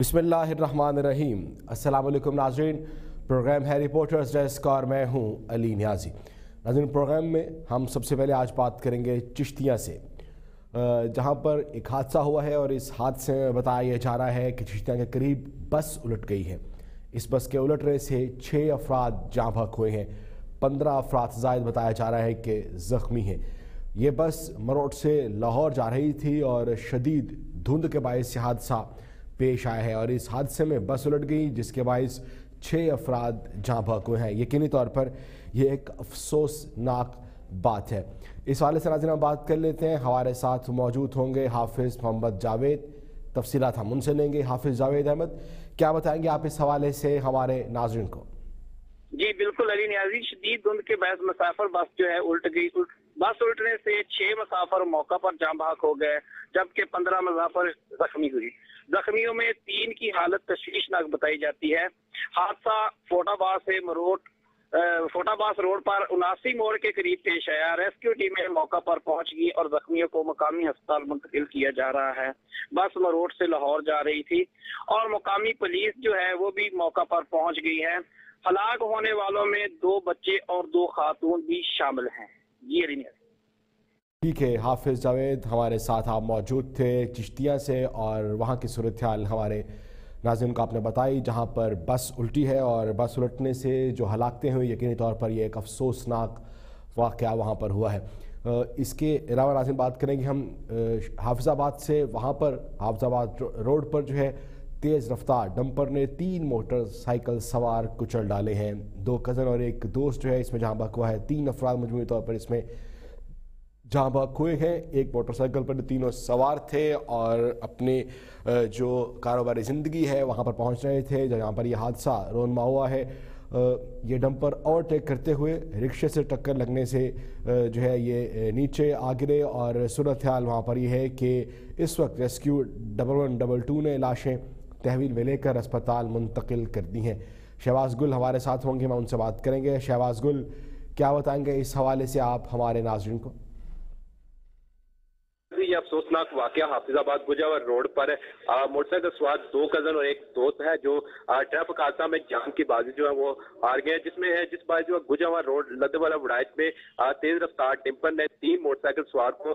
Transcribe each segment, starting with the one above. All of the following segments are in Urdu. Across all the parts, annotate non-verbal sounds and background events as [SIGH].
بسم اللہ الرحمن الرحیم السلام علیکم ناظرین پروگرام ہے رپورٹرز ڈیسک اور میں ہوں علی نیازی. ناظرین پروگرام میں ہم سب سے پہلے آج بات کریں گے چشتیاں سے. جہاں پر ایک حادثہ ہوا ہے اور اس حادثے میں بتایا یہ جا رہا ہے کہ چشتیاں کے قریب بس الٹ گئی ہے اس بس کے الٹنے سے چھ افراد جاں بھک ہوئے ہیں. پندرہ افراد زائد بتایا جا رہا ہے کہ زخمی ہیں. یہ بس مروٹ سے لاہور جا رہی تھی اور شدید دھند کے باعث یہ حادثہ پیش آیا ہے اور اس حادثے میں بس الٹ گئی جس کے باعث چھ افراد جہاں بھاگ ہوئے ہیں۔ یقینی طور پر یہ ایک افسوسناک بات ہے۔ اس حوالے سے ناظرین، ہم بات کر لیتے ہیں۔ ہمارے ساتھ موجود ہوں گے حافظ محمد جاوید۔ تفصیلات ہم ان سے لیں گے۔ حافظ جاوید احمد، کیا بتائیں گے آپ اس حوالے سے ہمارے ناظرین کو؟ جی بالکل علی نیازی، شدید دھند کے باعث مسافر بس جو ہے الٹ گئی۔ بس الٹنے سے چھ مسافر موقع پر جام بھاگ ہو گئے، جبکہ پندرہ مسافر زخمی ہوئی زخمیوں میں تین کی حالت تشویشناک بتائی جاتی ہے۔ حادثہ فوٹا باس سے مروٹ فوٹا باس روڈ پر اناسی موڑ کے قریب پیش آیا۔ ریسکیو ٹیمیں موقع پر پہنچ گئی اور زخمیوں کو مقامی ہسپتال منتقل کیا جا رہا ہے۔ بس مروٹ سے لاہور جا رہی تھی اور مقامی پولیس جو ہے وہ بھی موقع پر پہنچ گئی ہے۔ ہلاک ہونے والوں میں دو بچے اور دو خاتون بھی شامل ہیں۔ جی علی ٹھیک ہے حافظ جاوید ہمارے ساتھ آپ موجود تھے چشتیاں سے اور وہاں کی صورتحال ہمارے ناظرین کو آپ نے بتائی جہاں پر بس الٹی ہے اور بس الٹنے سے جو ہلاکتیں ہوئی یقینی طور پر یہ ایک افسوسناک واقعہ وہاں پر ہوا ہے۔ اس کے علاوہ ناظرین بات کریں گے ہم حافظ آباد سے وہاں پر حافظ آباد روڈ پر جو ہے تیز رفتار، ڈمپر نے تین موٹر سائیکل سوار کچل ڈالے ہیں۔ دو کزن اور ایک دوست جو ہے اس میں جہاں بکوا ہے، تین افراد مجموعی طور پر اس میں جہاں بک ہوئے ہیں، ایک موٹر سائیکل پر تینوں سوار تھے اور اپنے جو کاروباری زندگی ہے، وہاں پر پہنچ رہے تھے، جہاں پر یہ حادثہ رونما ہوا ہے۔ یہ ڈمپر اوورٹیک کرتے ہوئے رکشے سے ٹکر لگنے سے جو ہے یہ نیچے آگرے اور صورتحال وہاں پر یہ ہے کہ اس وقت rescue double one double two نے لاشیں تحویل میں لے کر اسپتال منتقل کر دی ہیں۔ شہباز گل ہمارے ساتھ ہوں گے میں ان سے بات کریں گے۔ شہباز گل، کیا بتائیں گے اس حوالے سے آپ ہمارے ناظرین کو؟ یہ افسوسناک واقعہ حافظ آباد گجاور روڈ پر موٹر سائیکل سوار دو کزن اور ایک دوست ہے جو ٹریفک حادثہ میں جان کی بازی جو ہے وہ ہار گئے جس میں ہے، جس بازی جو گجاور روڈ لدے والا وڑائچ میں تیز رفتار ٹیمپر نے تین موٹر سائیکل سوار کو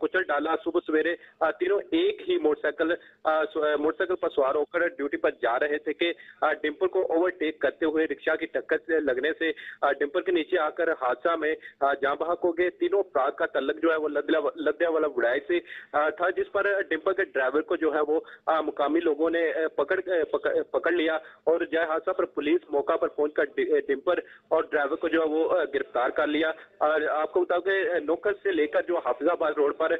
کچل ڈالا۔ صبح سویرے تینوں ایک ہی موٹر سائیکل موٹر سائیکل پر سوار ہو کر ڈیوٹی پر جا رہے تھے کہ ڈمپر کو اوور ٹیک کرتے ہوئے رکشہ کی ٹکر سے لگنے سے ڈمپر کے نیچے آ کر حادثہ میں جاں بحق ہو گئے۔ تینوں افراد کا تعلق جو ہے وہ لدیا والا بڑھائی سے تھا جس پر ڈمپر کے ڈرائیور کو جو ہے وہ مقامی لوگوں نے پکڑ پکڑ لیا اور جائے حادثہ پر پولیس موقع پر پہنچ کر ڈمپر اور ڈرائیور کو جو ہے وہ گرفتار کر لیا۔ اور آپ کو بتاؤ کہ نوکر سے لے کر جو حافظ آباد روڈ پر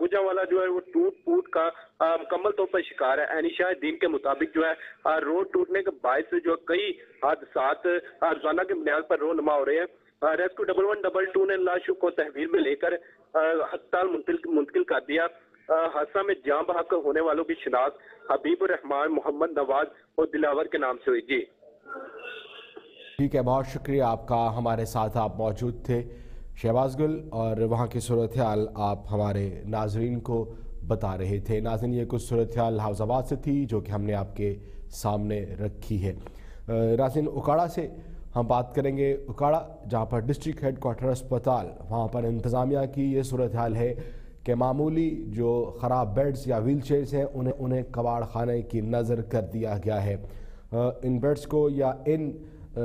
گجا والا جو ہے وہ ٹوٹ پوٹ کا مکمل طور پر شکار ہے۔ اینی شاہ دین کے مطابق جو ہے روڈ ٹوٹنے کے باعث جو کئی حادثات روزانہ کے بنیاد پر رونما ہو رہے ہیں۔ Rescue double one double two نے لاشوں کو تحویل میں لے کر ہسپتال منتقل کر دیا۔ حادثہ میں جان بحق ہونے والوں کی شناخت حبیب الرحمان محمد نواز اور دلاور کے نام سے ہوئی۔ جی۔ ٹھیک ہے، بہت شکریہ آپ کا، ہمارے ساتھ آپ موجود تھے۔ شہباز گل، اور وہاں کی صورتحال آپ ہمارے ناظرین کو بتا رہے تھے۔ ناظرین، یہ کچھ صورتحال حافظ آباد سے تھی جو کہ ہم نے آپ کے سامنے رکھی ہے۔ ناظرین، اکاڑا سے ہم بات کریں گے اکاڑا، جہاں پر ڈسٹرکٹ ہیڈ کوارٹر اسپتال، وہاں پر انتظامیہ کی یہ صورتحال ہے کہ معمولی جو خراب بیڈز یا ویل چیئرز ہیں، انہیں انہیں کباڑ خانے کی نظر کر دیا گیا ہے۔ ان بیڈز کو یا ان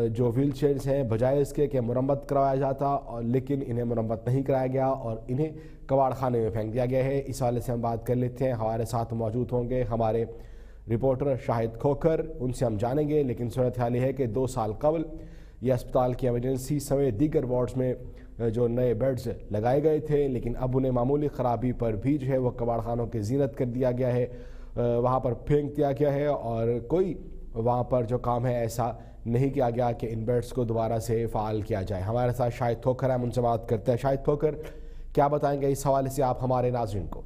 جو ویل چیئرز ہیں، بجائے اس کے کہ مرمت کروایا جاتا، اور لیکن انہیں مرمت نہیں کرایا گیا اور انہیں کباڑ خانے میں پھینک دیا گیا ہے۔ اس حوالے سے ہم بات کر لیتے ہیں۔ ہمارے ساتھ موجود ہوں گے ہمارے رپورٹر شاہد کھوکر ان سے ہم جانیں گے، لیکن صورتحال یہ ہے کہ دو سال قبل یہ اسپتال کی ایمرجنسی سمیت دیگر وارڈز میں جو نئے بیڈز لگائے گئے تھے، لیکن اب انہیں معمولی خرابی پر بھی جو ہے وہ کباڑ خانوں کی زینت کر دیا گیا ہے وہاں پر پھینک دیا گیا ہے اور کوئی وہاں پر جو کام ہے ایسا نہیں کیا گیا کہ ان بیڈز کو دوبارہ سے فعال کیا جائے۔ ہمارے ساتھ شاہد تھوکر ہم ان سے بات کرتے ہیں۔ شاہد تھوکر کیا بتائیں گے اس حوالے سے آپ ہمارے ناظرین کو؟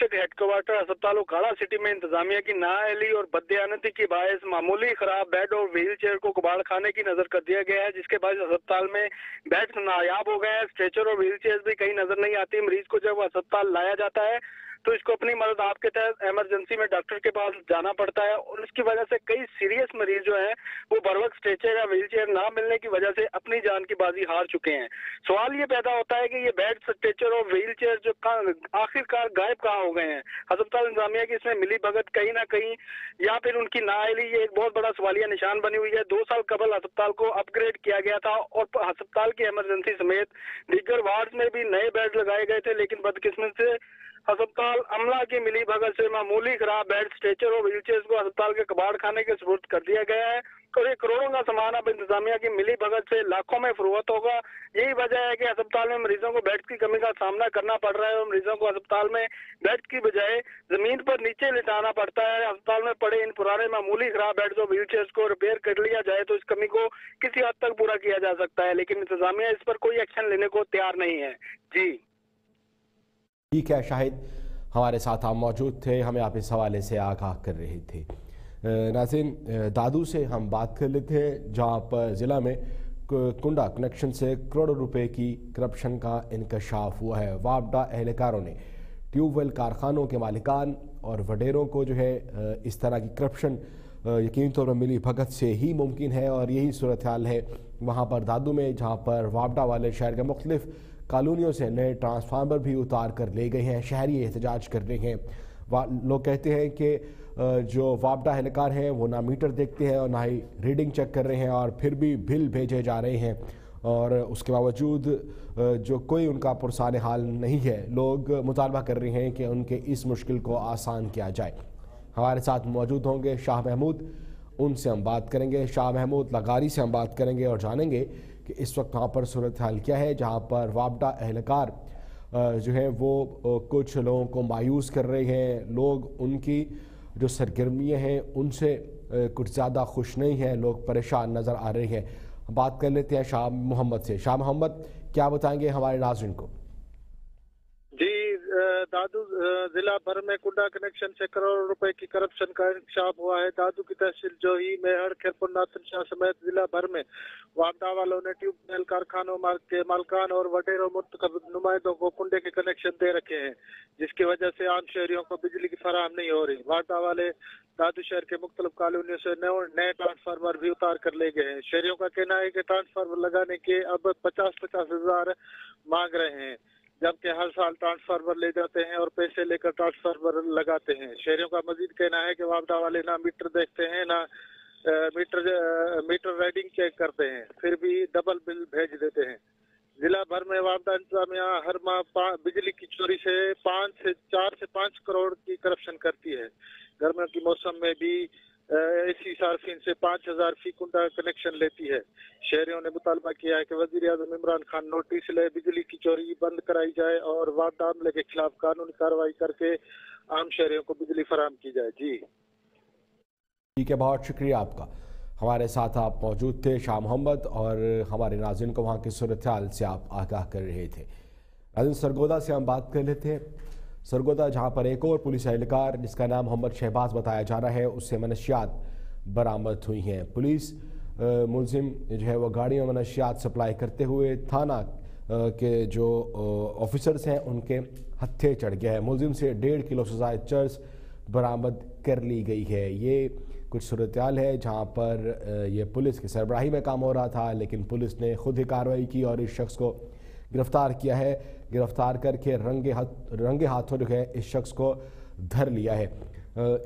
ڈسٹرکٹ ہیڈ کوارٹر اسپتال اکھاڑا سٹی میں انتظامیہ کی نااہلی اور بدیانتی کی باعث معمولی خراب بیڈ اور ویل چیئر کو کباڑ کھانے کی نظر کر دیا گیا ہے، جس کے باعث اسپتال میں بیڈ نایاب ہو گئے ہیں۔ اسٹریچر اور ویل چیئر بھی کہیں نظر نہیں آتی، مریض کو جب وہ اسپتال لایا جاتا ہے تو اس کو اپنی مدد آپ کے تحت ایمرجنسی میں ڈاکٹر کے پاس جانا پڑتا ہے اور اس کی وجہ سے کئی سیریس مریض جو ہیں وہ بر وقت اسٹریچر یا ویل چیئر نہ ملنے کی وجہ سے اپنی جان کی بازی ہار چکے ہیں۔ سوال یہ پیدا ہوتا ہے کہ یہ بیڈ اسٹریچر اور ویل چیئر جو آخر کار غائب کہاں ہو گئے ہیں؟ ہسپتال انتظامیہ کی اس میں ملی بھگت کہیں نہ کہیں یا پھر ان کی نااہلی یہ ایک بہت بڑا سوالیہ نشان بنی ہوئی ہے۔ دو سال قبل ہسپتال کو اپ گریڈ کیا گیا تھا اور ہسپتال کی ایمرجنسی سمیت دیگر وارڈ میں بھی نئے بیڈ لگائے گئے تھے، لیکن بدقسمت سے ہسپتال عملہ کی ملی بھگت سے معمولی خراب بیڈ اسٹریچر اور ویل چیئر کو ہسپتال کے کباڑ خانے کے سپرد کر دیا گیا ہے اور یہ کروڑوں کا سامان اب انتظامیہ کی ملی بھگت سے لاکھوں میں فروخت ہوگا۔ یہی وجہ ہے کہ ہسپتال میں مریضوں کو بیڈ کی کمی کا سامنا کرنا پڑ رہا ہے اور مریضوں کو ہسپتال میں بیڈ کی بجائے زمین پر نیچے لٹانا پڑتا ہے۔ ہسپتال میں پڑے ان پرانے معمولی خراب بیڈ اور ویل چیئر کو ریپیئر کر لیا جائے تو اس کمی کو کسی حد تک پورا کیا جا سکتا ہے، لیکن انتظامیہ اس پر کوئی ایکشن لینے کو تیار نہیں ہے۔ جی۔ ٹھیک ہے، شاہد ہمارے ساتھ آپ موجود تھے، ہمیں آپ اس حوالے سے آگاہ کر رہے تھے۔ ناظرین دادو سے ہم بات کر لیتے ہیں، جہاں پر ضلع میں کنڈا کنیکشن سے کروڑوں روپے کی کرپشن کا انکشاف ہوا ہے۔ وابڈا اہلکاروں نے ٹیوب ویل کارخانوں کے مالکان اور وڈیروں کو جو ہے اس طرح کی کرپشن یقین طور پر ملی بھگت سے ہی ممکن ہے اور یہی صورتحال ہے۔ وہاں پر دادو میں، جہاں پر وابڈا والے شہر کے مختلف کالونیوں سے نئے ٹرانسفارمر بھی اتار کر لے گئے ہیں، شہری احتجاج کر رہے ہیں۔ لوگ کہتے ہیں کہ جو وابڈا اہلکار ہیں، وہ نہ میٹر دیکھتے ہیں اور نہ ہی ریڈنگ چیک کر رہے ہیں اور پھر بھی بل بھیجے جا رہے ہیں۔ اور اس کے باوجود جو کوئی ان کا پرسان حال نہیں ہے، لوگ مطالبہ کر رہے ہیں کہ ان کے اس مشکل کو آسان کیا جائے۔ ہمارے ساتھ موجود ہوں گے شاہ محمود، ان سے ہم بات کریں گے۔ شاہ محمود لغاری سے ہم بات کریں گے اور جانیں گے کہ اس وقت وہاں پر صورتحال کیا ہے، جہاں پر وابڈا اہلکار جو ہے وہ کچھ لوگوں کو مایوس کر رہے ہیں۔ لوگ ان کی جو سرگرمیاں ہیں، ان سے کچھ زیادہ خوش نہیں ہیں۔ لوگ پریشان نظر آ رہے ہیں۔ بات کر لیتے ہیں شاہ محمد سے۔ شاہ محمد، کیا بتائیں گے ہمارے ناظرین کو؟ دادو ضلع بھر میں کنڈا کنیکشن سے کروڑ روپے کی کرپشن کا انکشاف ہوا ہے۔ دادو کی تحصیل جو ہی میہر کھیرپور ناتن شاہ سمیت ضلع بھر میں واپڈا والوں نے ٹیوب ویل کارخانوں کے مالکان اور وڈیروں منتخب نمائندوں کو کنڈے کے کنیکشن دے رکھے ہیں، جس کی وجہ سے عام شہریوں کو بجلی کی فراہم نہیں ہو رہی۔ واپڈا والے دادو شہر کے مختلف کالونیوں سے نئے ٹرانسفارمر بھی اتار کر لے گئے ہیں۔ شہریوں کا کہنا ہے کہ ٹرانسفارمر لگانے کے اب پچاس پچاس ہزار مانگ رہے ہیں۔ جبکہ ہر سال ٹرانسفارمر لے جاتے ہیں اور پیسے لے کر ٹرانسفارمر لگاتے ہیں۔ شہریوں کا مزید کہنا ہے کہ واپڈا والے نہ میٹر دیکھتے ہیں، نہ میٹر میٹر ریڈنگ چیک کرتے ہیں، پھر بھی ڈبل بل بھیج دیتے ہیں۔ ضلع بھر میں واپڈا انتظامیہ ہر ماہ بجلی کی چوری سے پانچ سے چار سے پانچ کروڑ کی کرپشن کرتی ہے۔ گرمیوں کی موسم میں بھی ایسی صارفین سے پانچ ہزار فی کنڈا کنیکشن لیتی ہے۔ شہریوں نے مطالبہ کیا ہے کہ وزیر اعظم عمران خان نوٹس لے، بجلی کی چوری بند کرائی جائے اور واد عملے کے خلاف قانونی کاروائی کر کے عام شہریوں کو بجلی فراہم کی جائے۔ جی۔, جی ٹھیک ہے بہت شکریہ آپ کا۔ ہمارے ساتھ آپ موجود تھے، شاہ محمد، اور ہمارے ناظرین کو وہاں کی صورتحال سے آپ آگاہ کر رہے تھے۔ ناظرین، سرگودا سے ہم بات کر لیتے ہیں۔ سرگودا جہاں پر ایک اور پولیس اہلکار، جس کا نام محمد شہباز بتایا جا رہا ہے، اس سے منشیات برآمد ہوئی ہیں۔ پولیس ملزم جو ہے، وہ گاڑیوں منشیات سپلائی کرتے ہوئے تھانہ کے جو آفیسرز ہیں، ان کے ہتھے چڑھ گیا ہے۔ ملزم سے ڈیڑھ کلو سزائے چرس برآمد کر لی گئی ہے۔ یہ کچھ صورتحال ہے جہاں پر یہ پولیس کی سربراہی میں کام ہو رہا تھا، لیکن پولیس نے خود ہی کارروائی کی اور اس شخص کو گرفتار کیا ہے، گرفتار کر کے رنگ ہاتھوں جو ہے، اس شخص کو دھر لیا ہے۔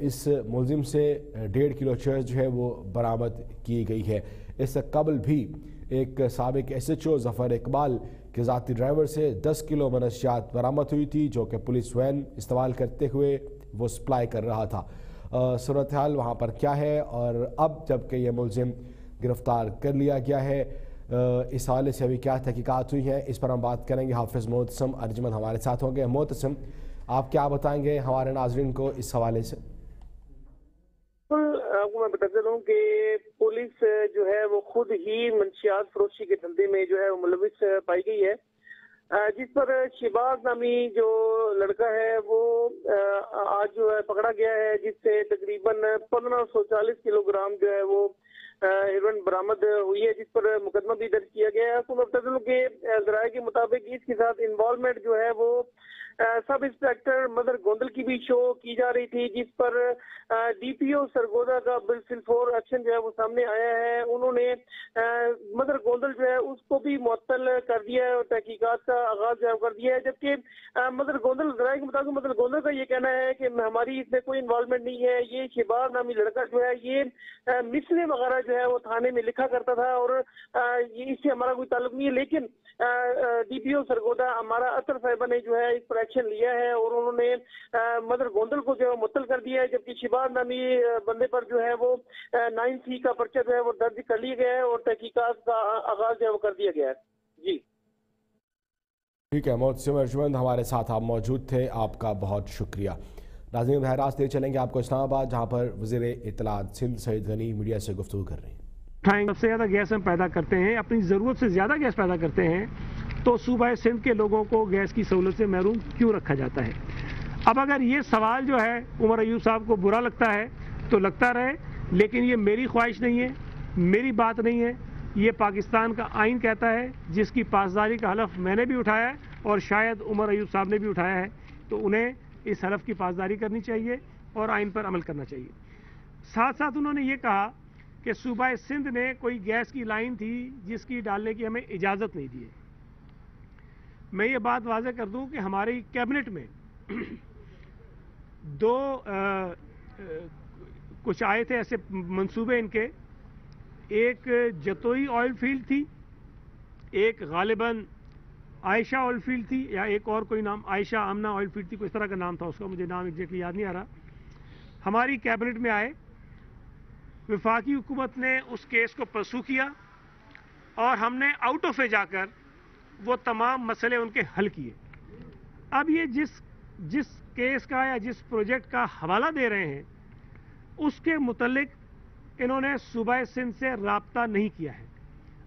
اس ملزم سے ڈیڑھ کلو چرس جو ہے، وہ برآمد کی گئی ہے۔ اس سے قبل بھی ایک سابق S H O Zafar Iqbal کے ذاتی ڈرائیور سے دس کلو منشیات برآمد ہوئی تھی، جو کہ پولیس وین استعمال کرتے ہوئے وہ سپلائی کر رہا تھا۔ صورتحال وہاں پر کیا ہے؟ اور اب جبکہ یہ ملزم گرفتار کر لیا گیا ہے اس حوالے سے ابھی کیا تحقیقات ہوئی ہیں، اس پر ہم بات کریں گے۔ حافظ محتسم ارجمن ہمارے ساتھ ہوں گے۔ محتسم آپ کیا بتائیں گے ہمارے ناظرین کو اس حوالے سے؟ آپ کو میں بتاتا ہوں کہ پولیس جو ہے وہ خود ہی منشیات فروشی کے دھندے میں جو ہے وہ ملوث پائی گئی ہے۔ جس پر شباز نامی جو لڑکا ہے وہ آج جو ہے پکڑا گیا ہے، جس سے تقریباً پندرہ سو چالیس کلو گرام جو ہے وہ ہیروئن برامد ہوئی ہے جس پر مقدمہ بھی درج کیا گیا ہے۔ کے ذرائع کے مطابق اس کے ساتھ انوالومنٹ جو ہے وہ سب انسپیکٹر مدر گوندل کی بھی شو کی جا رہی تھی، جس پر ڈی پی او سرگودا کا بل فور ایکشن جو ہے وہ سامنے آیا ہے۔ انہوں نے مدر گوندل جو ہے اس کو بھی معطل کر دیا ہے اور تحقیقات کا آغاز جو ہے کر دیا ہے۔ جبکہ مدر گوندل ذرائع کے مطابق مدر گوندل کا یہ کہنا ہے کہ ہماری اس میں کوئی انوالومنٹ نہیں ہے۔ یہ شبار نامی لڑکا جو ہے، یہ مسلے وغیرہ جو ہے وہ تھانے میں لکھا کرتا تھا اور اس سے ہمارا کوئی تعلق نہیں ہے، لیکن ڈی پی او سرگودا ہمارا اطر صاحبہ نے جو ہے اس پر ایکشن لیا ہے اور انہوں نے مدر گوندل کو جو ہے متل کر دیا ہے، جبکہ شبار نامی بندے پر جو ہے وہ نائن سی کا پرچہ جو ہے وہ درج کر لیا گیا ہے اور تحقیقات کا آغاز جو ہے وہ کر دیا گیا ہے۔ جی۔ ٹھیک ہے محتسم ارجمند ہمارے ساتھ آپ موجود تھے، آپ کا بہت شکریہ۔ ناظرین بہر راستے چلیں گے آپ کو اسلام آباد، جہاں پر وزیر اطلاعات سندھ سعید غنی میڈیا سے گفتگو کر رہے ہیں۔ ہاں، سب سے زیادہ گیس ہم پیدا کرتے ہیں، اپنی ضرورت سے زیادہ گیس پیدا کرتے ہیں، تو صوبہ سندھ کے لوگوں کو گیس کی سہولت سے محروم کیوں رکھا جاتا ہے؟ اب اگر یہ سوال جو ہے، عمر ایوب صاحب کو برا لگتا ہے، تو لگتا رہے، لیکن یہ میری خواہش نہیں ہے، میری بات نہیں ہے، یہ پاکستان کا آئین کہتا ہے، جس کی پاسداری کا حلف میں نے بھی اٹھایا ہے اور شاید عمر ایوب صاحب نے بھی اٹھایا ہے، تو انہیں اس حلف کی پاسداری کرنی چاہیے اور آئین پر عمل کرنا چاہیے۔ ساتھ ساتھ انہوں نے یہ کہا کہ صوبہ سندھ نے کوئی گیس کی لائن تھی جس کی ڈالنے کی ہمیں اجازت نہیں دی۔ میں یہ بات واضح کر دوں کہ ہماری کیبنٹ میں دو کچھ آئے تھے ایسے منصوبے ان کے۔ ایک جتوئی آئل فیلڈ تھی، ایک غالباً عائشہ آئل فیلڈ تھی یا ایک اور کوئی نام، عائشہ آمنہ آئل فیلڈ تھی، کوئی اس طرح کا نام تھا اس کا، مجھے نام ایگزیکٹلی یاد نہیں آ رہا۔ ہماری کیبنٹ میں آئے، وفاقی حکومت نے اس کیس کو پرسو کیا اور ہم نے آؤٹ آف اے جا کر وہ تمام مسئلے ان کے حل کیے۔ اب یہ جس جس کیس کا یا جس پروجیکٹ کا حوالہ دے رہے ہیں، اس کے متعلق انہوں نے صوبہ سندھ سے رابطہ نہیں کیا ہے۔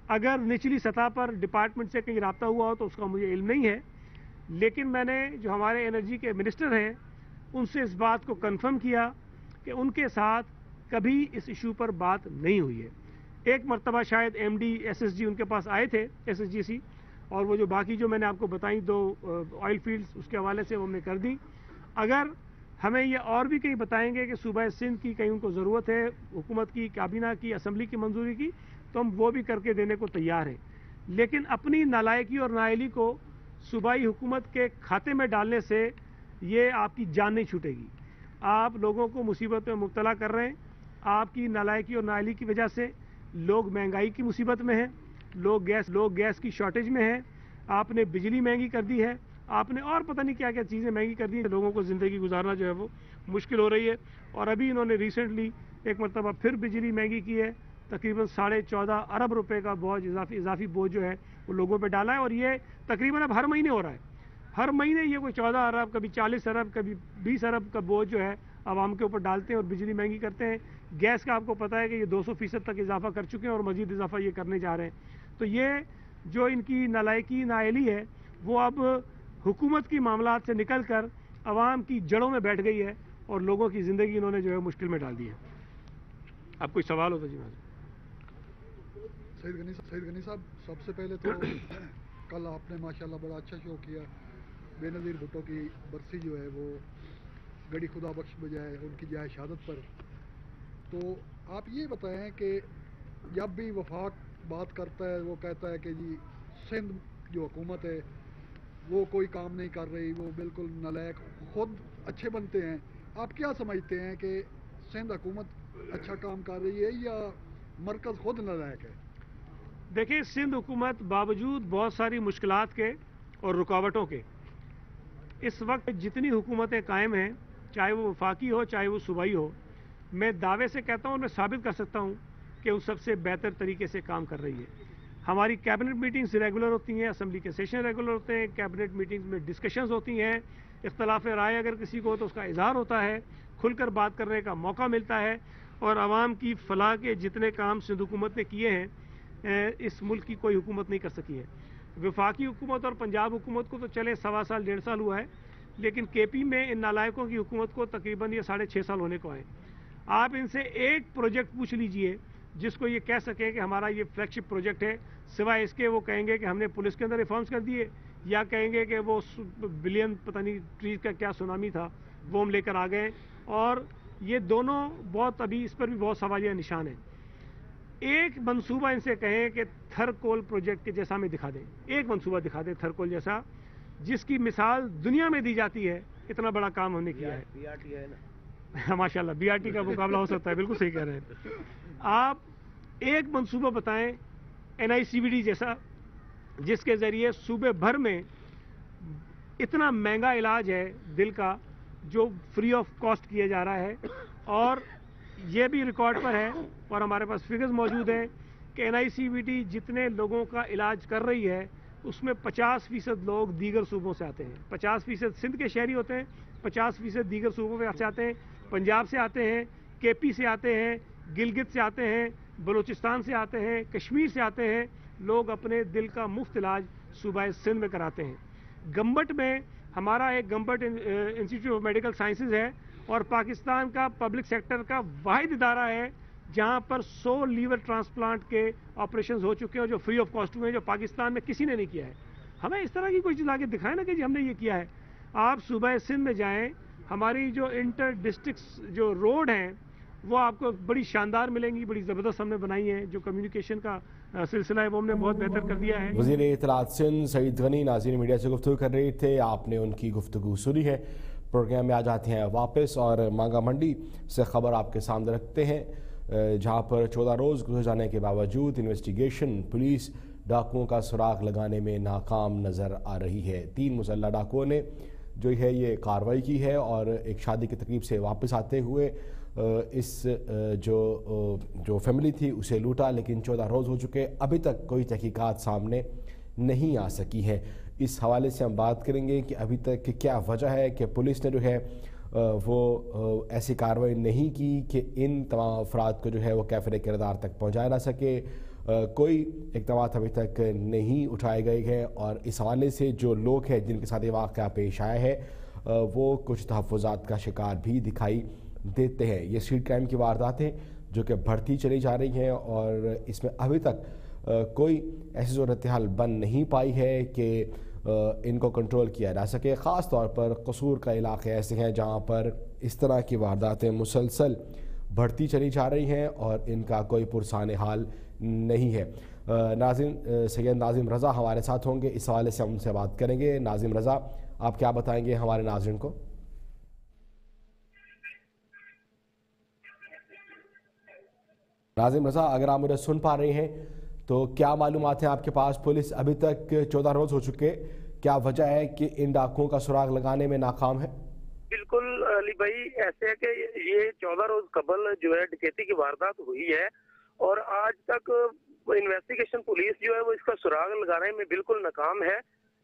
اگر نچلی سطح پر ڈپارٹمنٹ سے کہیں رابطہ ہوا ہو تو اس کا مجھے علم نہیں ہے، لیکن میں نے جو ہمارے انرجی کے منسٹر ہیں، ان سے اس بات کو کنفرم کیا کہ ان کے ساتھ کبھی اس ایشو پر بات نہیں ہوئی ہے۔ ایک مرتبہ شاید M D, S S G ان کے پاس آئے تھے، ایس ایس جی سی، اور وہ جو باقی جو میں نے آپ کو بتائیں دو آئل فیلڈز اس کے حوالے سے وہ ہم نے کر دی۔ اگر ہمیں یہ اور بھی کہیں بتائیں گے کہ صوبہ سندھ کی کہیں ان کو ضرورت ہے، حکومت کی، کابینہ کی، اسمبلی کی منظوری کی تو ہم وہ بھی کر کے دینے کو تیار ہیں۔ لیکن اپنی نالائکی اور نائلی کو صوبائی حکومت کے کھاتے میں ڈالنے سے یہ آپ کی جان نہیں چھوٹے گی۔ آپ لوگوں کو مصیبت میں مبتلا کر رہے ہیں۔ آپ کی نالائکی اور نائلی کی وجہ سے لوگ مہنگائی کی مصیبت میں ہیں۔ لوگ گیس لوگ گیس کی شارٹیج میں ہیں۔ آپ نے بجلی مہنگی کر دی ہے۔ آپ نے اور پتہ نہیں کیا کیا چیزیں مہنگی کر دی ہیں۔ لوگوں کو زندگی گزارنا جو ہے وہ مشکل ہو رہی ہے۔ اور ابھی انہوں نے ریسنٹلی ایک مرتبہ پھر بجلی مہنگی کی ہے۔ تقریباً ساڑھے چودہ ارب روپے کا بوجھ اضافی اضافی بوجھ جو ہے وہ لوگوں پہ ڈالا ہے اور یہ تقریباً اب ہر مہینے ہو رہا ہے۔ ہر مہینے یہ کوئی چودہ ارب، کبھی چالیس ارب، کبھی بیس ارب کا بوجھ جو ہے عوام کے اوپر ڈالتے ہیں اور بجلی مہنگی کرتے ہیں۔ گیس کا آپ کو پتہ ہے کہ یہ دو سو فیصد تک اضافہ کر چکے ہیں اور مزید اضافہ یہ کرنے جا رہے ہیں۔ تو یہ جو ان کی نالائکی نائلی ہے، وہ اب حکومت کی معاملات سے نکل کر عوام کی جڑوں میں بیٹھ گئی ہے اور لوگوں کی زندگی انہوں نے جو ہے مشکل میں ڈال دی ہے۔ اب کوئی سوال ہوتا جی سعید غنی سعید غنی صاحب، سب سے پہلے تو [COUGHS] کل آپ نے ماشاءاللہ بڑا اچھا شو کیا۔ بے نظیر بھٹو کی برسی جو ہے وہ گڑی خدا بخش بجائے ان کی جائے شہادت پر۔ تو آپ یہ بتائیں کہ جب بھی وفاق بات کرتا ہے، وہ کہتا ہے کہ جی سندھ جو حکومت ہے، وہ کوئی کام نہیں کر رہی، وہ بالکل نلائق خود اچھے بنتے ہیں۔ آپ کیا سمجھتے ہیں کہ سندھ حکومت اچھا کام کر رہی ہے یا مرکز خود نلائق ہے؟ دیکھیں، سندھ حکومت باوجود بہت ساری مشکلات کے اور رکاوٹوں کے، اس وقت جتنی حکومتیں قائم ہیں، چاہے وہ وفاقی ہو، چاہے وہ صوبائی ہو، میں دعوے سے کہتا ہوں اور میں ثابت کر سکتا ہوں کہ وہ سب سے بہتر طریقے سے کام کر رہی ہے۔ ہماری کیبنٹ میٹنگز ریگولر ہوتی ہیں اسمبلی کے سیشن ریگولر ہوتے ہیں کیبنٹ میٹنگز میں ڈسکشنز ہوتی ہیں۔ اختلاف رائے اگر کسی کو ہو تو اس کا اظہار ہوتا ہے۔ کھل کر بات کرنے کا موقع ملتا ہے۔ اور عوام کی فلاح کے جتنے کام سندھ حکومت نے کیے ہیں اس ملک کی کوئی حکومت نہیں کر سکی ہے۔ وفاقی حکومت اور پنجاب حکومت کو تو چلے سوا سال، ڈیڑھ سال ہوا ہے، لیکن کے پی میں ان نالائقوں کی حکومت کو تقریباً یہ ساڑھے چھ سال ہونے کو آئے۔ آپ ان سے ایک پروجیکٹ پوچھ لیجیے، جس کو یہ کہہ سکیں کہ ہمارا یہ فلیگ شپ پروجیکٹ ہے۔ سوائے اس کے وہ کہیں گے کہ ہم نے پولیس کے اندر ریفارمس کر دیے، یا کہیں گے کہ وہ بلین پتہ نہیں ٹریز کا کیا سونامی تھا، وہ ہم لے کر آ گئے۔ اور یہ دونوں بہت ابھی اس پر بھی بہت سوالیہ نشان ہیں۔ ایک منصوبہ ان سے کہیں کہ تھرکول پروجیکٹ کے جیسا ہمیں دکھا دیں۔ ایک منصوبہ دکھا دیں تھرکول جیسا جس کی مثال دنیا میں دی جاتی ہے اتنا بڑا کام ہم نے کیا ہے۔ [LAUGHS] ماشاء اللہ بی آر ٹی کا مقابلہ ہو سکتا ہے بالکل صحیح کہہ رہے ہیں۔ آپ ایک منصوبہ بتائیں N I C B D جیسا جس کے ذریعے صوبے بھر میں اتنا مہنگا علاج ہے دل کا جو فری آف کاسٹ کیا جا رہا ہے اور یہ بھی ریکارڈ پر ہے اور ہمارے پاس فگرز موجود ہیں کہ N I C B T جتنے لوگوں کا علاج کر رہی ہے، اس میں پچاس فیصد لوگ دیگر صوبوں سے آتے ہیں۔ پچاس فیصد سندھ کے شہری ہوتے ہیں، پچاس فیصد دیگر صوبوں سے آتے ہیں۔ پنجاب سے آتے ہیں کے پی سے آتے ہیں، گلگت سے آتے ہیں، بلوچستان سے آتے ہیں، کشمیر سے آتے ہیں۔ لوگ اپنے دل کا مفت علاج صوبہ سندھ میں کراتے ہیں۔ گمبٹ میں ہمارا ایک Gambat institute of medical sciences ہے۔ اور پاکستان کا پبلک سیکٹر کا واحد ادارہ ہے جہاں پر سو لیور ٹرانسپلانٹ کے آپریشنز ہو چکے ہیں جو فری آف کاسٹ ہوئے ہیں، جو پاکستان میں کسی نے نہیں کیا ہے۔ ہمیں اس طرح کی کوئی چیز آگے دکھائیں نا کہ جی ہم نے یہ کیا ہے۔ آپ صوبہ سندھ میں جائیں، ہماری جو انٹر ڈسٹرکس جو روڈ ہیں، وہ آپ کو بڑی شاندار ملیں گی، بڑی زبردست ہم نے بنائی ہیں۔ جو کمیونیکیشن کا سلسلہ ہے، وہ ہم نے بہت بہتر کر دیا ہے۔ وزیر اطلاعات سندھ سعید غنی ناظرین میڈیا سے گفتگو کر رہے تھے۔ آپ نے ان کی گفتگو سنی ہے۔ پروگرام میں آ جاتے ہیں واپس اور مانگا منڈی سے خبر آپ کے سامنے رکھتے ہیں جہاں پر چودہ روز گزر جانے کے باوجود انویسٹیگیشن پولیس ڈاکوؤں کا سراغ لگانے میں ناکام نظر آ رہی ہے۔ تین مسلح ڈاکوؤں نے جو ہے یہ کاروائی کی ہے اور ایک شادی کی تقریب سے واپس آتے ہوئے اس جو جو فیملی تھی اسے لوٹا، لیکن چودہ روز ہو چکے، ابھی تک کوئی تحقیقات سامنے نہیں آ سکی ہے۔ اس حوالے سے ہم بات کریں گے کہ ابھی تک کہ کیا وجہ ہے کہ پولیس نے جو ہے وہ ایسی کاروائی نہیں کی کہ ان تمام افراد کو جو ہے وہ کیفر کردار تک پہنچایا نہ سکے۔ کوئی اقدامات ابھی تک نہیں اٹھائے گئے ہیں اور اس حوالے سے جو لوگ ہیں جن کے ساتھ یہ واقعہ پیش آیا ہے وہ کچھ تحفظات کا شکار بھی دکھائی دیتے ہیں۔ یہ اسٹریٹ کرائم کی وارداتیں جو کہ بڑھتی چلی جا رہی ہیں اور اس میں ابھی تک کوئی ایسی صورتحال بن نہیں پائی ہے کہ ان کو کنٹرول کیا جا سکے۔ خاص طور پر قصور کا علاقے ایسے ہیں جہاں پر اس طرح کی وارداتیں مسلسل بڑھتی چلی جا رہی ہیں اور ان کا کوئی پرسان حال نہیں ہے۔ ناظم سید ناظم رضا ہمارے ساتھ ہوں گے۔ اس حوالے سے ہم ان سے بات کریں گے۔ ناظم رضا، آپ کیا بتائیں گے ہمارے ناظرین کو؟ ناظم رضا، اگر آپ مجھے سن پا رہے ہیں تو کیا معلومات ہیں آپ کے پاس؟ پولیس ابھی تک چودہ روز ہو چکے، کیا وجہ ہے کہ ان ڈاکوں کا سراغ لگانے میں ناکام ہے بالکل علی بھائی، ایسے ہے کہ یہ چودہ روز قبل جو ہے ڈکیتی کی واردات ہوئی ہے اور آج تک انویسٹیگیشن پولیس جو ہے وہ اس کا سراغ لگانے میں بالکل ناکام ہے۔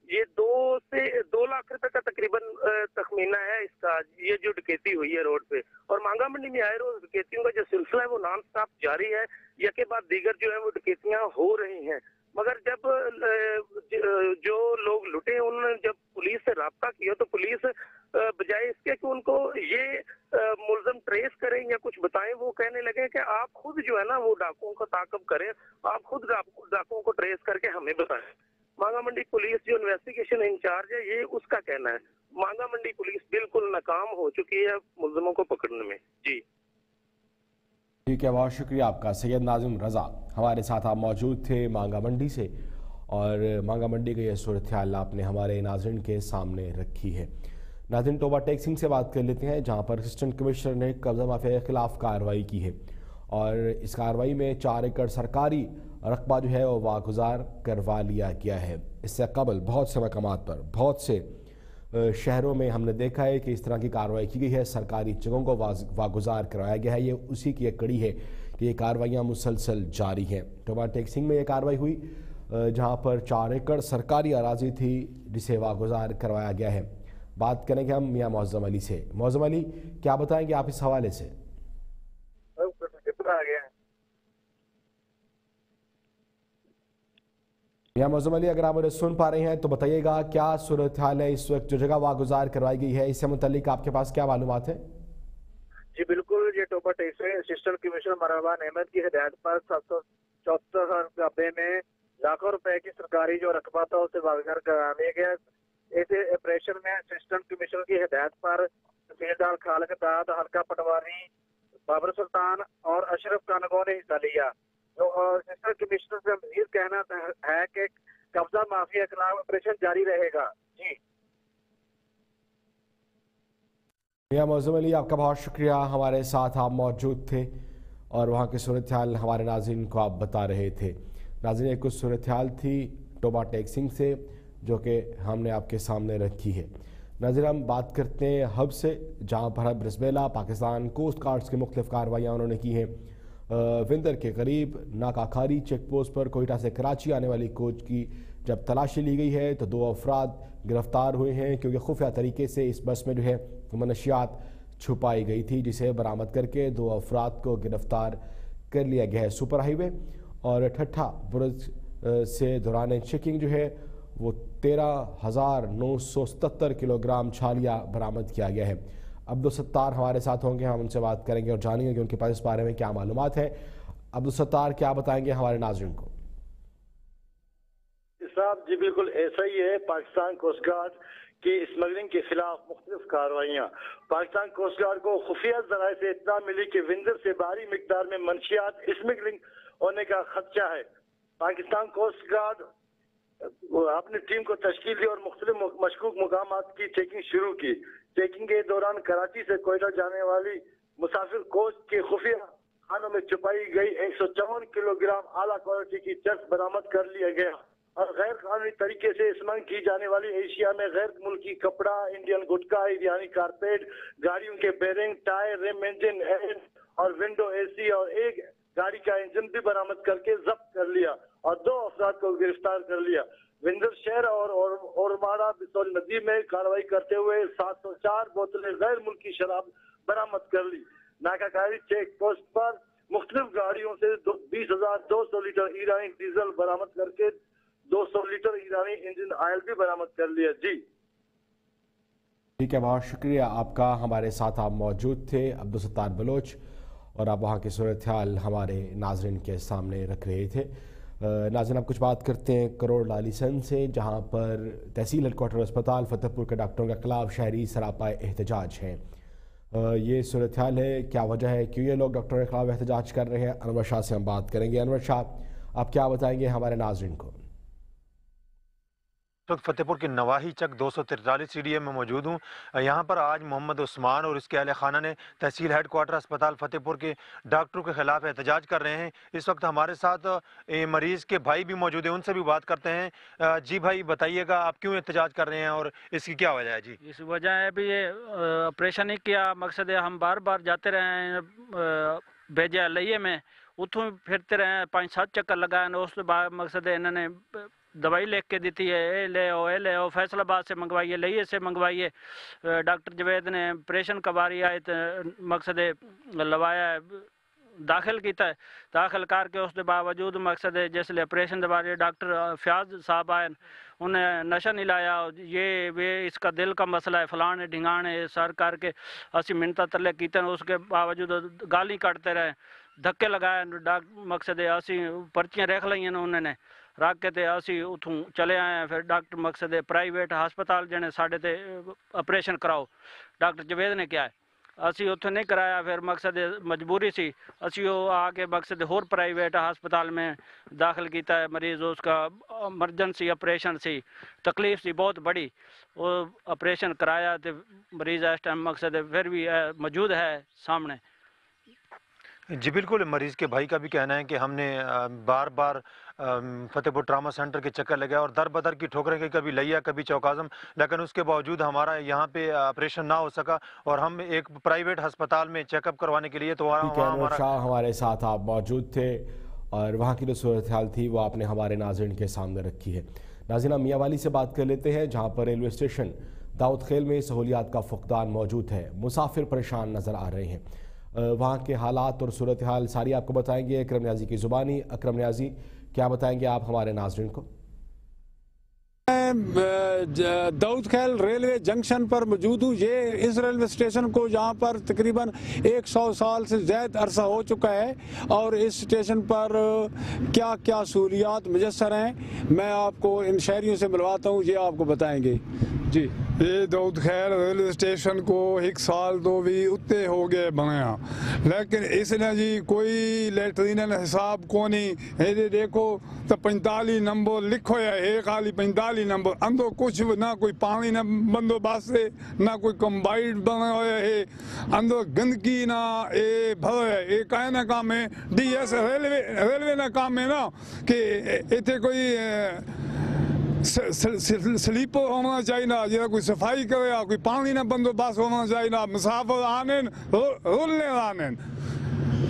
یہ دو سے دو لاکھ روپے کا تقریباً تخمینہ ہے اس کا۔ یہ جو ڈکیتی ہوئی ہے روڈ پہ۔ اور مانگا منڈی میں آئے روز ڈکیتیوں کا جو سلسلہ ہے، وہ نان سٹاپ جاری ہے۔ یکے بعد دیگر جو ہے وہ ڈکیتیاں ہو رہی ہیں۔ مگر جب جو لوگ لٹے، انہوں نے جب پولیس سے رابطہ کیا تو پولیس بجائے اس کے کہ ان کو یہ ملزم ٹریس کریں یا کچھ بتائیں، وہ کہنے لگے کہ آپ خود جو ہے نا، وہ ڈاکوں کا تعاقب کریں۔ آپ خود ڈاکوں کو ٹریس کر کے ہمیں بتائیں۔ مانگا منڈی پولیس جو انویسٹیگیشن انچارج ہے، یہ اس کا کہنا ہے۔ مانگا منڈی پولیس بالکل ناکام ہو چکی ہے ملزموں کو پکڑنے میں۔ جی۔, جی، ٹھیک ہے بہت شکریہ آپ کا۔ سید ناظم رضا ہمارے ساتھ آپ موجود تھے مانگا منڈی سے، اور مانگا منڈی کی یہ صورتحال آپ نے ہمارے ناظرین کے سامنے رکھی ہے۔ ناظرین، توبہ ٹیک سنگھ سے بات کر لیتے ہیں، جہاں پر اسسٹنٹ کمشنر نے قبضہ مافیا کے خلاف کارروائی کی ہے۔ اور اس کارروائی میں چار ایکڑ سرکاری رقبہ جو ہے وہ واگزار کروا لیا گیا ہے۔ اس سے قبل بہت سے مقامات پر، بہت سے شہروں میں ہم نے دیکھا ہے کہ اس طرح کی کارروائی کی گئی ہے۔ سرکاری جگہوں کو واگزار کروایا گیا ہے۔ یہ اسی کی ایک کڑی ہے کہ یہ کاروائیاں مسلسل جاری ہیں۔ ٹوبا ٹیکسنگ میں یہ کارروائی ہوئی جہاں پر چار ایکڑ سرکاری اراضی تھی جسے واگزار کروایا گیا ہے۔ بات کریں گے ہم میاں معظم علی سے۔ معظم علی، کیا بتائیں گے آپ اس حوالے سے؟ یہاں معظم علی، اگر آپ مجھے سن پا رہے ہیں تو بتائیے گا کیا صورتحال ہے اس وقت جو جگہ واگزار کروائی گئی ہے، اس سے متعلق آپ کے پاس کیا معلومات ہیں؟ جی بالکل، یہ ٹوپا ٹیس ہے۔ اسسٹنٹ کمشنر مرحبان احمد کی ہدایت پر سات سو چوہتر رقبے میں لاکھوں روپے کی سرکاری جو رقبہ تھا اسے واگزار کرا دیا گیا اس آپریشن میں اسسٹنٹ کمشنر کی ہدایت پر تحصیلدار خالق داد، ہلکا پٹواری بابر سلطان اور اشرف کانگو نے حصہ لیا۔ سسٹر کمشنر سے مزید کہنا ہے کہ قبضہ مافیا خلاف آپریشن جاری رہے گا۔ جی۔ میاں موزم علی، آپ کا بہت شکریہ۔ ہمارے ساتھ آپ موجود تھے اور وہاں کی صورتحال ہمارے ناظرین کو آپ بتا رہے تھے۔ ناظرین، ایک کچھ صورتحال تھی ٹوبا ٹیک سنگھ سے، جو کہ ہم نے آپ کے سامنے رکھی ہے۔ ناظرین، ہم بات کرتے ہیں ہب سے، جہاں پر ہب رسبیلا پاکستان کوسٹ کارڈز کے مختلف کاروائیاں انہوں نے کی ہیں۔ وندر کے قریب ناکاکھاری چیک پوسٹ پر کوئٹہ سے کراچی آنے والی کوچ کی جب تلاشی لی گئی ہے تو دو افراد گرفتار ہوئے ہیں کیونکہ خفیہ طریقے سے اس بس میں جو ہے منشیات چھپائی گئی تھی، جسے برامت کر کے دو افراد کو گرفتار کر لیا گیا ہے سپر ہائی وے۔ اور ٹھٹھا برج سے دوران چیکنگ جو ہے وہ تیرہ ہزار نو سو ستتر کلوگرام چھالیا برامت کیا گیا ہے۔ عبدالستار ہمارے ساتھ ہوں گے، ہم ان سے بات کریں گے اور جانیں گے کہ ان کے پاس اس بارے میں کیا معلومات ہیں۔ عبدالستار، کیا بتائیں گے ہمارے ناظرین کو؟ جی صاحب جی بالکل ایسا ہی ہے۔ پاکستان کوسٹ گارڈ کی اسمگلنگ کے خلاف مختلف کاروائیاں۔ پاکستان کوسٹ گارڈ کو خفیہ ذرائع سے اطلاع ملی کہ وندر سے بھاری مقدار میں منشیات اسمگلنگ ہونے کا خدشہ ہے۔ پاکستان کوسٹ گارڈ آپ نے ٹیم کو تشکیل دی اور مختلف مشکوک مقامات کی چیکنگ شروع کی۔ چیکنگ کے دوران کراچی سے کوئٹہ جانے والی مسافر کوچ کے خفیہ خانوں میں چھپائی گئی۔ ایک سو چون کلو گرام اعلیٰ کوالٹی کی چرس برامد کر لیا گیا۔ اور غیر قانونی طریقے سے اسمنگ کی جانے والی ایشیا میں غیر ملکی کپڑا، انڈین گٹکا ایرانی کارپیٹ، گاڑیوں کے بیرنگ ٹائر، ریم انجن اور ونڈو اے سی اور ایک گاڑی کا انجن بھی برامد کر کے ضبط کر لیا۔ اور دو افراد کو گرفتار کر لیا۔ وندر شہر اور اورمارا بسول ندی میں کاروائی کرتے ہوئے سات سو چار بوتلیں غیر ملکی شراب برامد کر لی۔ ناکہ کاری چیک پوسٹ پر مختلف گاڑیوں سے بیس ہزار دو سو لیٹر ایرانی ڈیزل برامت کر کے دو سو لیٹر ایرانی انجن آئل بھی برامد کر لیا۔ جی۔, جی ٹھیک ہے بہت شکریہ۔ آپ کا ہمارے ساتھ آپ موجود تھے، عبدالستار بلوچ۔ اور آپ وہاں کی صورتحال ہمارے ناظرین کے سامنے رکھ رہے تھے۔ ناظرین آپ کچھ بات کرتے ہیں کروڑ لالی سن سے، جہاں پر تحصیل ہیڈ اسپتال فتح پور کے ڈاکٹروں کے خلاف شہری سراپا احتجاج ہیں یہ صورتحال ہے، کیا وجہ ہے، کیوں یہ لوگ ڈاکٹروں کے خلاف احتجاج کر رہے ہیں؟ انور شاہ سے ہم بات کریں گے۔ انور شاہ، آپ کیا بتائیں گے ہمارے ناظرین کو؟ وقت فتح پور کی نواحی چک دو سو ترتالیس سی ڈی ایم میں موجود ہوں۔ یہاں پر آج محمد عثمان اور اس کے اہل خانہ نے تحصیل ہیڈ کوارٹر اسپتال فتح پور کے ڈاکٹروں کے خلاف احتجاج کر رہے ہیں۔ اس وقت ہمارے ساتھ مریض کے بھائی بھی موجود ہیں، ان سے بھی بات کرتے ہیں۔ جی بھائی، بتائیے گا آپ کیوں احتجاج کر رہے ہیں اور اس کی کیا وجہ ہے؟ جی۔ اس وجہ ہے بھی یہ آپریشن ہی کیا، مقصد ہے ہم بار بار جاتے رہے ہیں بیجے لئیے میں اتوں پھرتے رہے ہیں، پانچ سات چکر لگائے اس بعد مقصد ہے انہوں نے دوائی لکھ کے دیتی ہے، اے لے او اے لے او فیصل آباد سے منگوائیے، لئیے سے منگوائیے۔ ڈاکٹر جوید نے پریشن کباری آئے مقصد لوایا ہے، داخل کیتا ہے۔ داخل کر کے اس دے باوجود مقصد ہے جس لیے پریشن دے بارے ڈاکٹر فیاض صاحب آئے انہیں نشہ نہیں لایا۔ یہ اس کا دل کا مسئلہ ہے، فلان ہے ڈھنگان ہے سر کر کے اسی منتا تلے کیتے ہیں، اس کے باوجود گالی کٹتے رہے دھکے لگائے ڈاک، مقصد ہے اسی پرچیاں ریکھ لئیے ہیں انہوں نے۔ ਰੱਖ ਕੇ ਤੇ ਅਸੀਂ ਉਥੋਂ ਚਲੇ ਆਏ ਫਿਰ ਡਾਕਟਰ ਮਕਸਦ ਦੇ ਪ੍ਰਾਈਵੇਟ ਹਸਪਤਾਲ ਜਣੇ ਸਾਡੇ ਤੇ ਆਪਰੇਸ਼ਨ ਕਰਾਓ। ਡਾਕਟਰ ਜਵੇਦ ਨੇ ਕਿਹਾ ਅਸੀਂ ਉੱਥੇ ਨਹੀਂ ਕਰਾਇਆ। ਫਿਰ ਮਕਸਦ ਮਜਬੂਰੀ ਸੀ। ਅਸੀਂ ਉਹ ਆ ਕੇ ਮਕਸਦ ਹੋਰ ਪ੍ਰਾਈਵੇਟ ਹਸਪਤਾਲ ਮੇਂ ਦਾਖਲ ਕੀਤਾ ਹੈ। ਮਰੀਜ਼ ਉਸਕਾ ਐਮਰਜੈਂਸੀ ਆਪਰੇਸ਼ਨ ਸੀ। ਤਕਲੀਫ ਸੀ ਬਹੁਤ ਬੜੀ। ਉਹ ਆਪਰੇਸ਼ਨ ਕਰਾਇਆ ਤੇ ਮਰੀਜ਼ ਇਸ ਟਾਈਮ ਮਕਸਦ ਫਿਰ ਵੀ ਮੌਜੂਦ ਹੈ ਸਾਹਮਣੇ। جی بالکل۔ مریض کے بھائی کا بھی کہنا ہے کہ ہم نے بار بار فتح پور ٹراما سینٹر کے چکر لگایا اور در بدر کی ٹھوکریں کہ کبھی لیا کبھی چوکازم لیکن اس کے باوجود ہمارا یہاں پہ آپریشن نہ ہو سکا اور ہم ایک پرائیویٹ ہسپتال میں چیک اپ کروانے کے لیے تو وہاں شاہ ہمارے ساتھ آپ موجود تھے اور وہاں کی جو صورتحال تھی وہ آپ نے ہمارے ناظرین کے سامنے رکھی ہے۔ ناظرین میاں والی سے بات کر لیتے ہیں جہاں پر ریلوے اسٹیشن داؤد خیل میں سہولیات کا فقدان موجود ہے۔ مسافر پریشان نظر آ رہے ہیں۔ وہاں کے حالات اور صورتحال ساری آپ کو بتائیں گے، اکرم نیازی کی زبانی۔ اکرم نیازی، کیا بتائیں گے آپ ہمارے ناظرین کو؟ دعوت خیل ریلوے جنکشن پر موجود ہوں۔ یہ اس ریلوے سٹیشن کو یہاں پر تقریباً ایک سو سال سے زیاد عرصہ ہو چکا ہے اور اس سٹیشن پر کیا کیا سہولیات مجسر ہیں، میں آپ کو ان شہریوں سے ملواتا ہوں، یہ آپ کو بتائیں گے۔ جی یہ دعوت خیر ریلوے سٹیشن کو ایک سال تو بھی اتے ہو گئے بنایا لیکن اس نے جی کوئی لیٹرین حساب کو نہیں دیکھو تو پنتالی نمبر لکھو یا ایک خالی پنتالی نمبر ਅੰਦੋ ਕੁਝ ਨਾ ਕੋਈ ਪਾਣੀ ਨਾ ਬੰਦੋਬਸਤ ਹੈ ਨਾ ਕੋਈ ਕੰਬਾਈਡ ਬਣਾ ਹੋਇਆ ਹੈ ਅੰਦੋ ਗੰਦਗੀ ਨਾ ਇਹ ਭਰ ਹੈ ਇਹ ਕਾਇ ਨਾ ਕੰਮ ਹੈ ਡੀਐਸ ਰੇਲਵੇ ਰੇਲਵੇ ਦਾ ਕੰਮ ਹੈ ਨਾ ਕਿ ਇੱਥੇ ਕੋਈ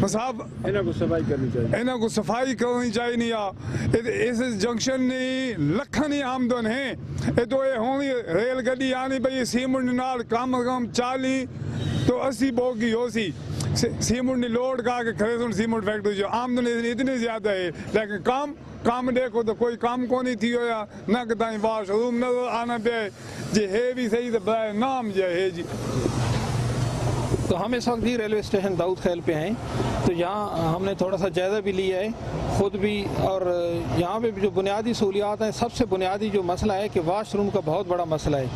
صاحب انہوں کو صفائی کرنی چاہیے۔ نہیں آئے اس جنکشن نہیں لکھنی آمدن ہیں۔ یہ تو یہ ہونی ریل گڑی آنی پہ یہ سیمنٹ نال کام کام چالی۔ تو اسی بوگی ہو سی سیمنٹ نے لوڈ کہا کہ کھڑے سن سیمنٹ فیکٹری جو آمدن اتنی زیادہ ہے۔ لیکن کام کام دیکھو تو کوئی کام کو نہیں تھی ہویا۔ نہ کہ تائیں واش روم نظر آنا پہ جی ہے بھی صحیح تو بلائے نام جی ہے جی۔ تو ہم اس وقت بھی ریلوے اسٹیشن داؤد خیل پہ ہیں۔ تو یہاں ہم نے تھوڑا سا جائزہ بھی لیا ہے، خود بھی، اور یہاں پہ جو بنیادی سہولیات ہیں، سب سے بنیادی جو مسئلہ ہے کہ واش روم کا بہت بڑا مسئلہ ہے۔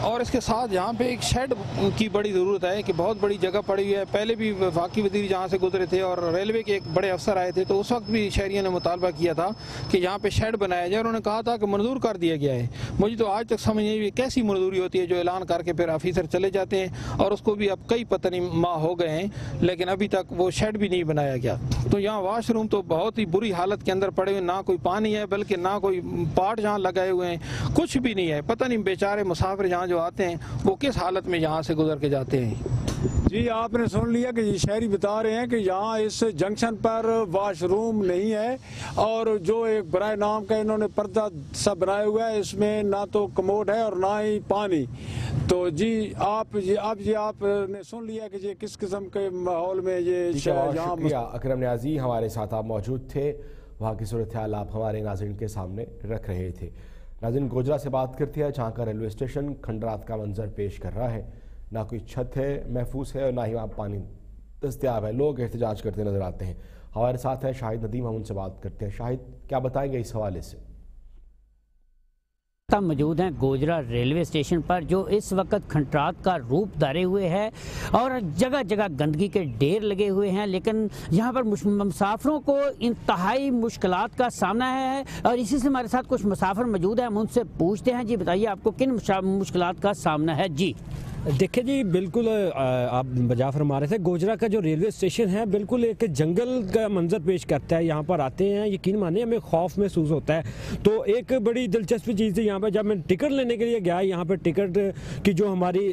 اور اس کے ساتھ یہاں پہ ایک شیڈ کی بڑی ضرورت ہے کہ بہت بڑی جگہ پڑی ہوئی ہے۔ پہلے بھی واقعی وزیر جہاں سے گزرے تھے اور ریلوے کے ایک بڑے افسر آئے تھے، تو اس وقت بھی شہریوں نے مطالبہ کیا تھا کہ یہاں پہ شیڈ بنایا جائے۔ انہوں نے کہا تھا کہ منظور کر دیا گیا ہے۔ مجھے تو آج تک سمجھ نہیں ہوئی کیسی منظوری ہوتی ہے جو اعلان کر کے پھر آفیسر چلے جاتے ہیں اور اس کو بھی اب کئی پتہ نہیں ماہ ہو گئے ہیں، لیکن ابھی تک وہ شیڈ بھی نہیں بنایا گیا۔ تو یہاں واش روم تو بہت ہی بری حالت کے اندر پڑے ہوئے، نہ کوئی پانی ہے، بلکہ نہ کوئی پاٹ جہاں لگائے ہوئے ہیں، کچھ بھی نہیں ہے۔ پتہ نہیں بیچارے مسافر جہاں جو آتے ہیں، وہ کس حالت میں یہاں سے گزر کے جاتے ہیں۔ جی آپ نے سن لیا کہ یہ شہری بتا رہے ہیں کہ یہاں اس جنکشن پر واش روم نہیں ہے اور جو ایک برائے نام کا انہوں نے پردہ سا بنایا ہوا ہے اس میں نہ تو کموڈ ہے اور نہ ہی پانی۔ تو جی آپ جی اب جی آپ نے سن لیا کہ یہ کس قسم کے ماحول میں یہ جی، شکریہ۔ اکرم نیازی ہمارے ساتھ آپ موجود تھے۔ وہاں کی صورتحال آپ ہمارے ناظرین کے سامنے رکھ رہے تھے۔ ناظرین گوجرا سے بات کرتے ہیں۔ جہاں کا ریلوے اسٹیشن کھنڈرات کا منظر پیش کر رہا ہے۔ نہ کوئی چھت ہے، محفوظ ہے اور نہ ہی وہاں پانی۔ دستیاب ہے۔ لوگ احتجاج کرتے نظر آتے ہیں۔ ہمارے ساتھ ہیں شاہد ندیم، ہم ان سے بات کرتے ہیں۔ شاہد، کیا بتائیں گے اس حوالے سے؟ موجود ہیں گوجرا ریلوے اسٹیشن پر، جو اس وقت کھنٹرات کا روپ دارے ہوئے ہے اور جگہ جگہ گندگی کے ڈیر لگے ہوئے ہیں۔ لیکن یہاں پر مسافروں کو انتہائی مشکلات کا سامنا ہے اور اسی سے ہمارے ساتھ کچھ مسافر موجود ہیں، ہم ان سے پوچھتے ہیں۔ جی بتائیے آپ کو کن مشکلات کا سامنا ہے؟ جی۔ دیکھیں جی بالکل آپ بجا فرما رہے تھے، گوجرا کا جو ریلوے اسٹیشن ہے، بالکل ایک جنگل کا منظر پیش کرتا ہے، یہاں پر آتے ہیں، یقین مانے ہمیں خوف محسوس ہوتا ہے۔ تو ایک بڑی دلچسپ چیز تھی، یہاں پہ جب میں ٹکٹ لینے کے لیے گیا، یہاں پہ ٹکٹ کی جو ہماری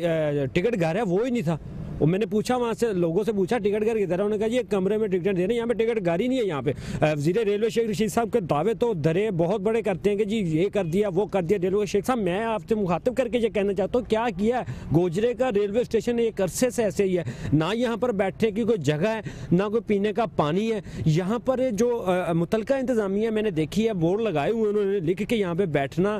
ٹکٹ گھر ہے، وہ ہی نہیں تھا۔ اور میں نے پوچھا وہاں سے، لوگوں سے پوچھا ٹکٹ گھر کی طرح انہوں نے کہا جی، یہ کمرے میں ٹکٹ دے رہے ہیں یہاں پہ ٹکٹ گاری نہیں ہے یہاں پہ۔ وزیر ریلوے شیخ رشید صاحب کے دعوے تو دھرے بہت بڑے کرتے ہیں کہ جی یہ کر دیا، وہ کر دیا۔ ریلوے شیخ صاحب، میں آپ سے مخاطب کر کے یہ کہنا چاہتا ہوں، کیا کیا ہے؟ گوجرے کا ریلوے اسٹیشن ایک عرصے سے ایسے ہی ہے۔ نہ یہاں پر بیٹھنے کی کوئی جگہ ہے، نہ کوئی پینے کا پانی ہے۔ یہاں پر جو متعلقہ انتظامیہ میں نے دیکھی ہے بورڈ لگائے ہوئے انہوں نے لکھ کے یہاں پہ بیٹھنا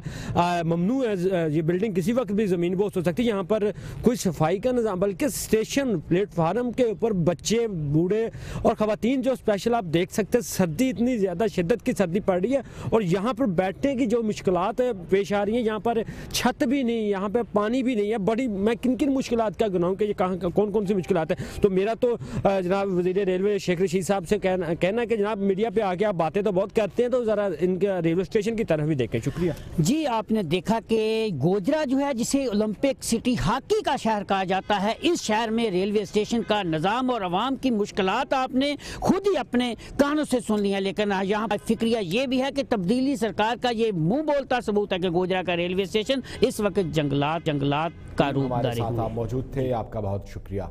ممنوع ہے۔ یہ بلڈنگ کسی وقت بھی زمین بوس ہو سکتی ہے یہاں پر کوئی صفائی کا نظام، بلکہ اسٹیشن ایجوکیشن پلیٹ فارم کے اوپر بچے، بوڑھے اور خواتین جو اسپیشل آپ دیکھ سکتے سردی اتنی زیادہ شدت کی سردی پڑ رہی ہے اور یہاں پر بیٹھنے کی جو مشکلات پیش آ رہی ہیں، یہاں پر چھت بھی نہیں، یہاں پہ پانی بھی نہیں ہے۔ بڑی، میں کن کن مشکلات کا گناہوں کہ یہ کہاں کون کون سی مشکلات ہیں؟ تو میرا تو جناب وزیر ریلوے شیخ رشید صاحب سے کہنا ہے کہ جناب میڈیا پہ آ کے آپ باتیں تو بہت کرتے ہیں، تو ذرا ان کے ریلوے اسٹیشن کی طرف بھی دیکھیں۔ شکریہ۔ جی آپ نے دیکھا کہ گوجرا جو ہے، جسے اولمپک سٹی ہاکی کا شہر کہا جاتا ہے، اس شہر میں میں ریلوے اسٹیشن کا نظام اور عوام کی مشکلات آپ نے خود ہی اپنے کانوں سے سن لیا لیکن یہاں فکریہ یہ بھی ہے کہ تبدیلی سرکار کا یہ منہ بولتا ثبوت ہے کہ گوجرا کا ریلوے اسٹیشن اس وقت جنگلات جنگلات کا روپ داری ہوئے آپ موجود تھے آپ کا بہت شکریہ۔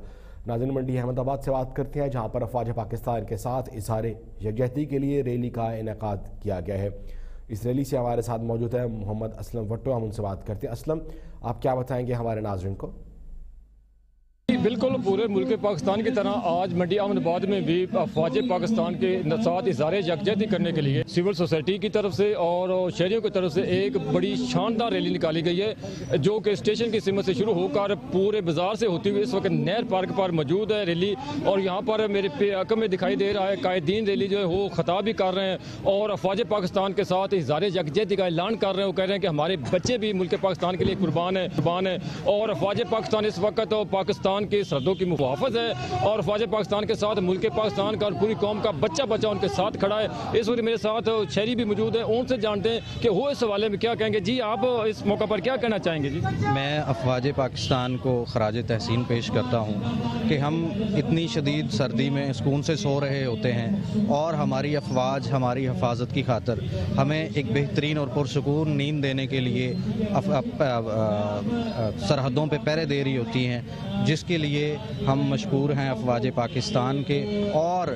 ناظرین منڈی احمد آباد سے بات کرتے ہیں جہاں پر افواج پاکستان کے ساتھ اظہار یکجہتی کے لیے ریلی کا انعقاد کیا گیا ہے۔ اس ریلی سے ہمارے ساتھ موجود ہے محمد اسلم وٹو ہم ان سے بات کرتے ہیں۔ اسلم آپ کیا بتائیں گے ہمارے ناظرین کو؟ جی، بالکل پورے ملک پاکستان کی طرح آج منڈی امن آباد میں بھی افواج پاکستان کے ساتھ اظہار یکجہتی کرنے کے لیے سول سوسائٹی کی طرف سے اور شہریوں کی طرف سے ایک بڑی شاندار ریلی نکالی گئی ہے، جو کہ اسٹیشن کی سمت سے شروع ہو کر پورے بازار سے ہوتی ہوئی اس وقت نہر پارک پر موجود ہے ریلی اور یہاں پر میرے عقم میں دکھائی دے رہا ہے، قائدین ریلی جو ہے وہ خطاب بھی کر رہے ہیں اور افواج پاکستان کے ساتھ اظہار یکجہتی کا اعلان کر رہے ہیں۔ وہ کہہ رہے ہیں کہ ہمارے بچے بھی ملک پاکستان کے لیے قربان ہیں قربان ہیں اور افواج پاکستان اس وقت پاکستان کی سردوں کی محافظ ہے اور فوج پاکستان کے ساتھ ملک پاکستان کا اور پوری قوم کا بچہ بچہ ان کے ساتھ کھڑا ہے۔ اس وقت میرے ساتھ شہری بھی موجود ہیں۔ ان سے جانتے ہیں کہ وہ اس حوالے میں کیا کہیں گے۔ جی آپ اس موقع پر کیا کہنا چاہیں گے؟ جی۔ میں افواج پاکستان کو خراج تحسین پیش کرتا ہوں کہ ہم اتنی شدید سردی میں سکون سے سو رہے ہوتے ہیں اور ہماری افواج ہماری حفاظت کی خاطر ہمیں ایک بہترین اور پرسکون نیند دینے کے لیے سرحدوں پہ پہرے دے رہی ہوتی ہیں، جس کے لیے ہم مشکور ہیں افواج پاکستان کے اور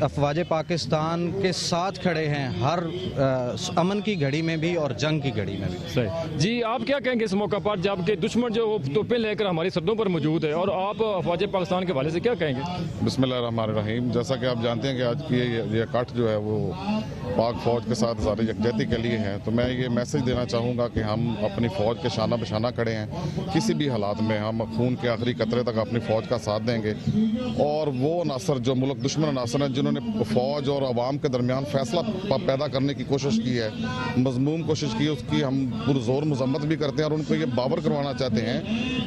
افواج پاکستان کے ساتھ کھڑے ہیں ہر امن کی گھڑی میں بھی اور جنگ کی گھڑی میں بھی۔ جی آپ کیا کہیں گے اس موقع پر جبکہ دشمن جو توپیں لے کر ہماری سردوں پر موجود ہے اور آپ افواج پاکستان کے والے سے کیا کہیں گے؟ بسم اللہ الرحمن الرحیم۔ جیسا کہ آپ جانتے ہیں کہ آج کی یہ کٹ جو ہے وہ پاک فوج کے ساتھ زیادہ یکجہتی کے لیے ہیں تو میں یہ میسج دینا چاہوں گا کہ ہم اپنی فوج کے شانہ بشانہ کھڑے ہیں۔ کسی بھی حالات میں ہم خون کے آخری قطرے تک اپنی فوج کا ساتھ دیں گے۔ اور وہ عناصر جو ملک دشمن عناصر ہیں، جنہوں نے فوج اور عوام کے درمیان فیصلہ پیدا کرنے کی کوشش کی ہے، مضموم کوشش کی اس کی ہم پرزور مذمت بھی کرتے ہیں اور ان کو یہ باور کروانا چاہتے ہیں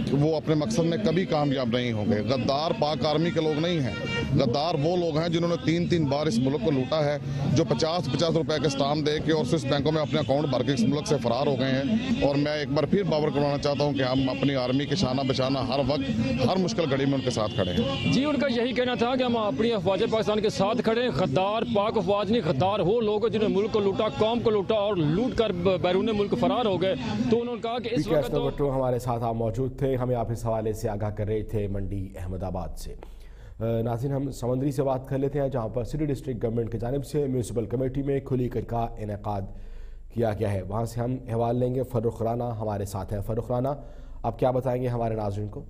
کہ وہ اپنے مقصد میں کبھی کامیاب نہیں ہوں گے۔ غدار پاک آرمی کے لوگ نہیں ہیں۔ غدار وہ لوگ ہیں جنہوں نے تین تین بار اس ملک کو لوٹا ہے جو پچاس پچاس روپے کے سٹام دے کے اور سوئس بینکوں میں اپنے اکاؤنٹ بھر کے اس ملک سے فرار ہو گئے ہیں۔ اور میں ایک بار پھر باور کروانا چاہتا ہوں کہ ہم اپنی آرمی کے شانہ بچانا ہر وقت ہر مشکل گھڑی میں ان کے ساتھ کھڑے ہیں۔ جی ان کا یہی کہنا تھا کہ ہم اپنی افواج پاکستان کے ساتھ کھڑے ہیں۔ غدار پاک افواج نہیں غدار وہ لوگ جنہوں نے ملک کو لوٹا قوم کو لوٹا اور لوٹ کر بیرون ملک فرار ہو گئے۔ تو انہوں نے کہا کہ اس وقت تو ہمارے ساتھ آپ موجود تھے۔ ہمیں آپ اس حوالے سے آگاہ کر رہے تھے منڈی احمد آباد سے۔ ناظرین ہم سمندری سے بات کر لیتے ہیں جہاں پر سٹی ڈسٹرکٹ گورنمنٹ کی جانب سے میونسپل کمیٹی میں کھلی کا انعقاد کیا گیا ہے۔ وہاں سے ہم احوال لیں گے۔ فروخ رانا ہمارے ساتھ ہیں۔ فروخ رانا آپ کیا بتائیں گے ہمارے ناظرین کو؟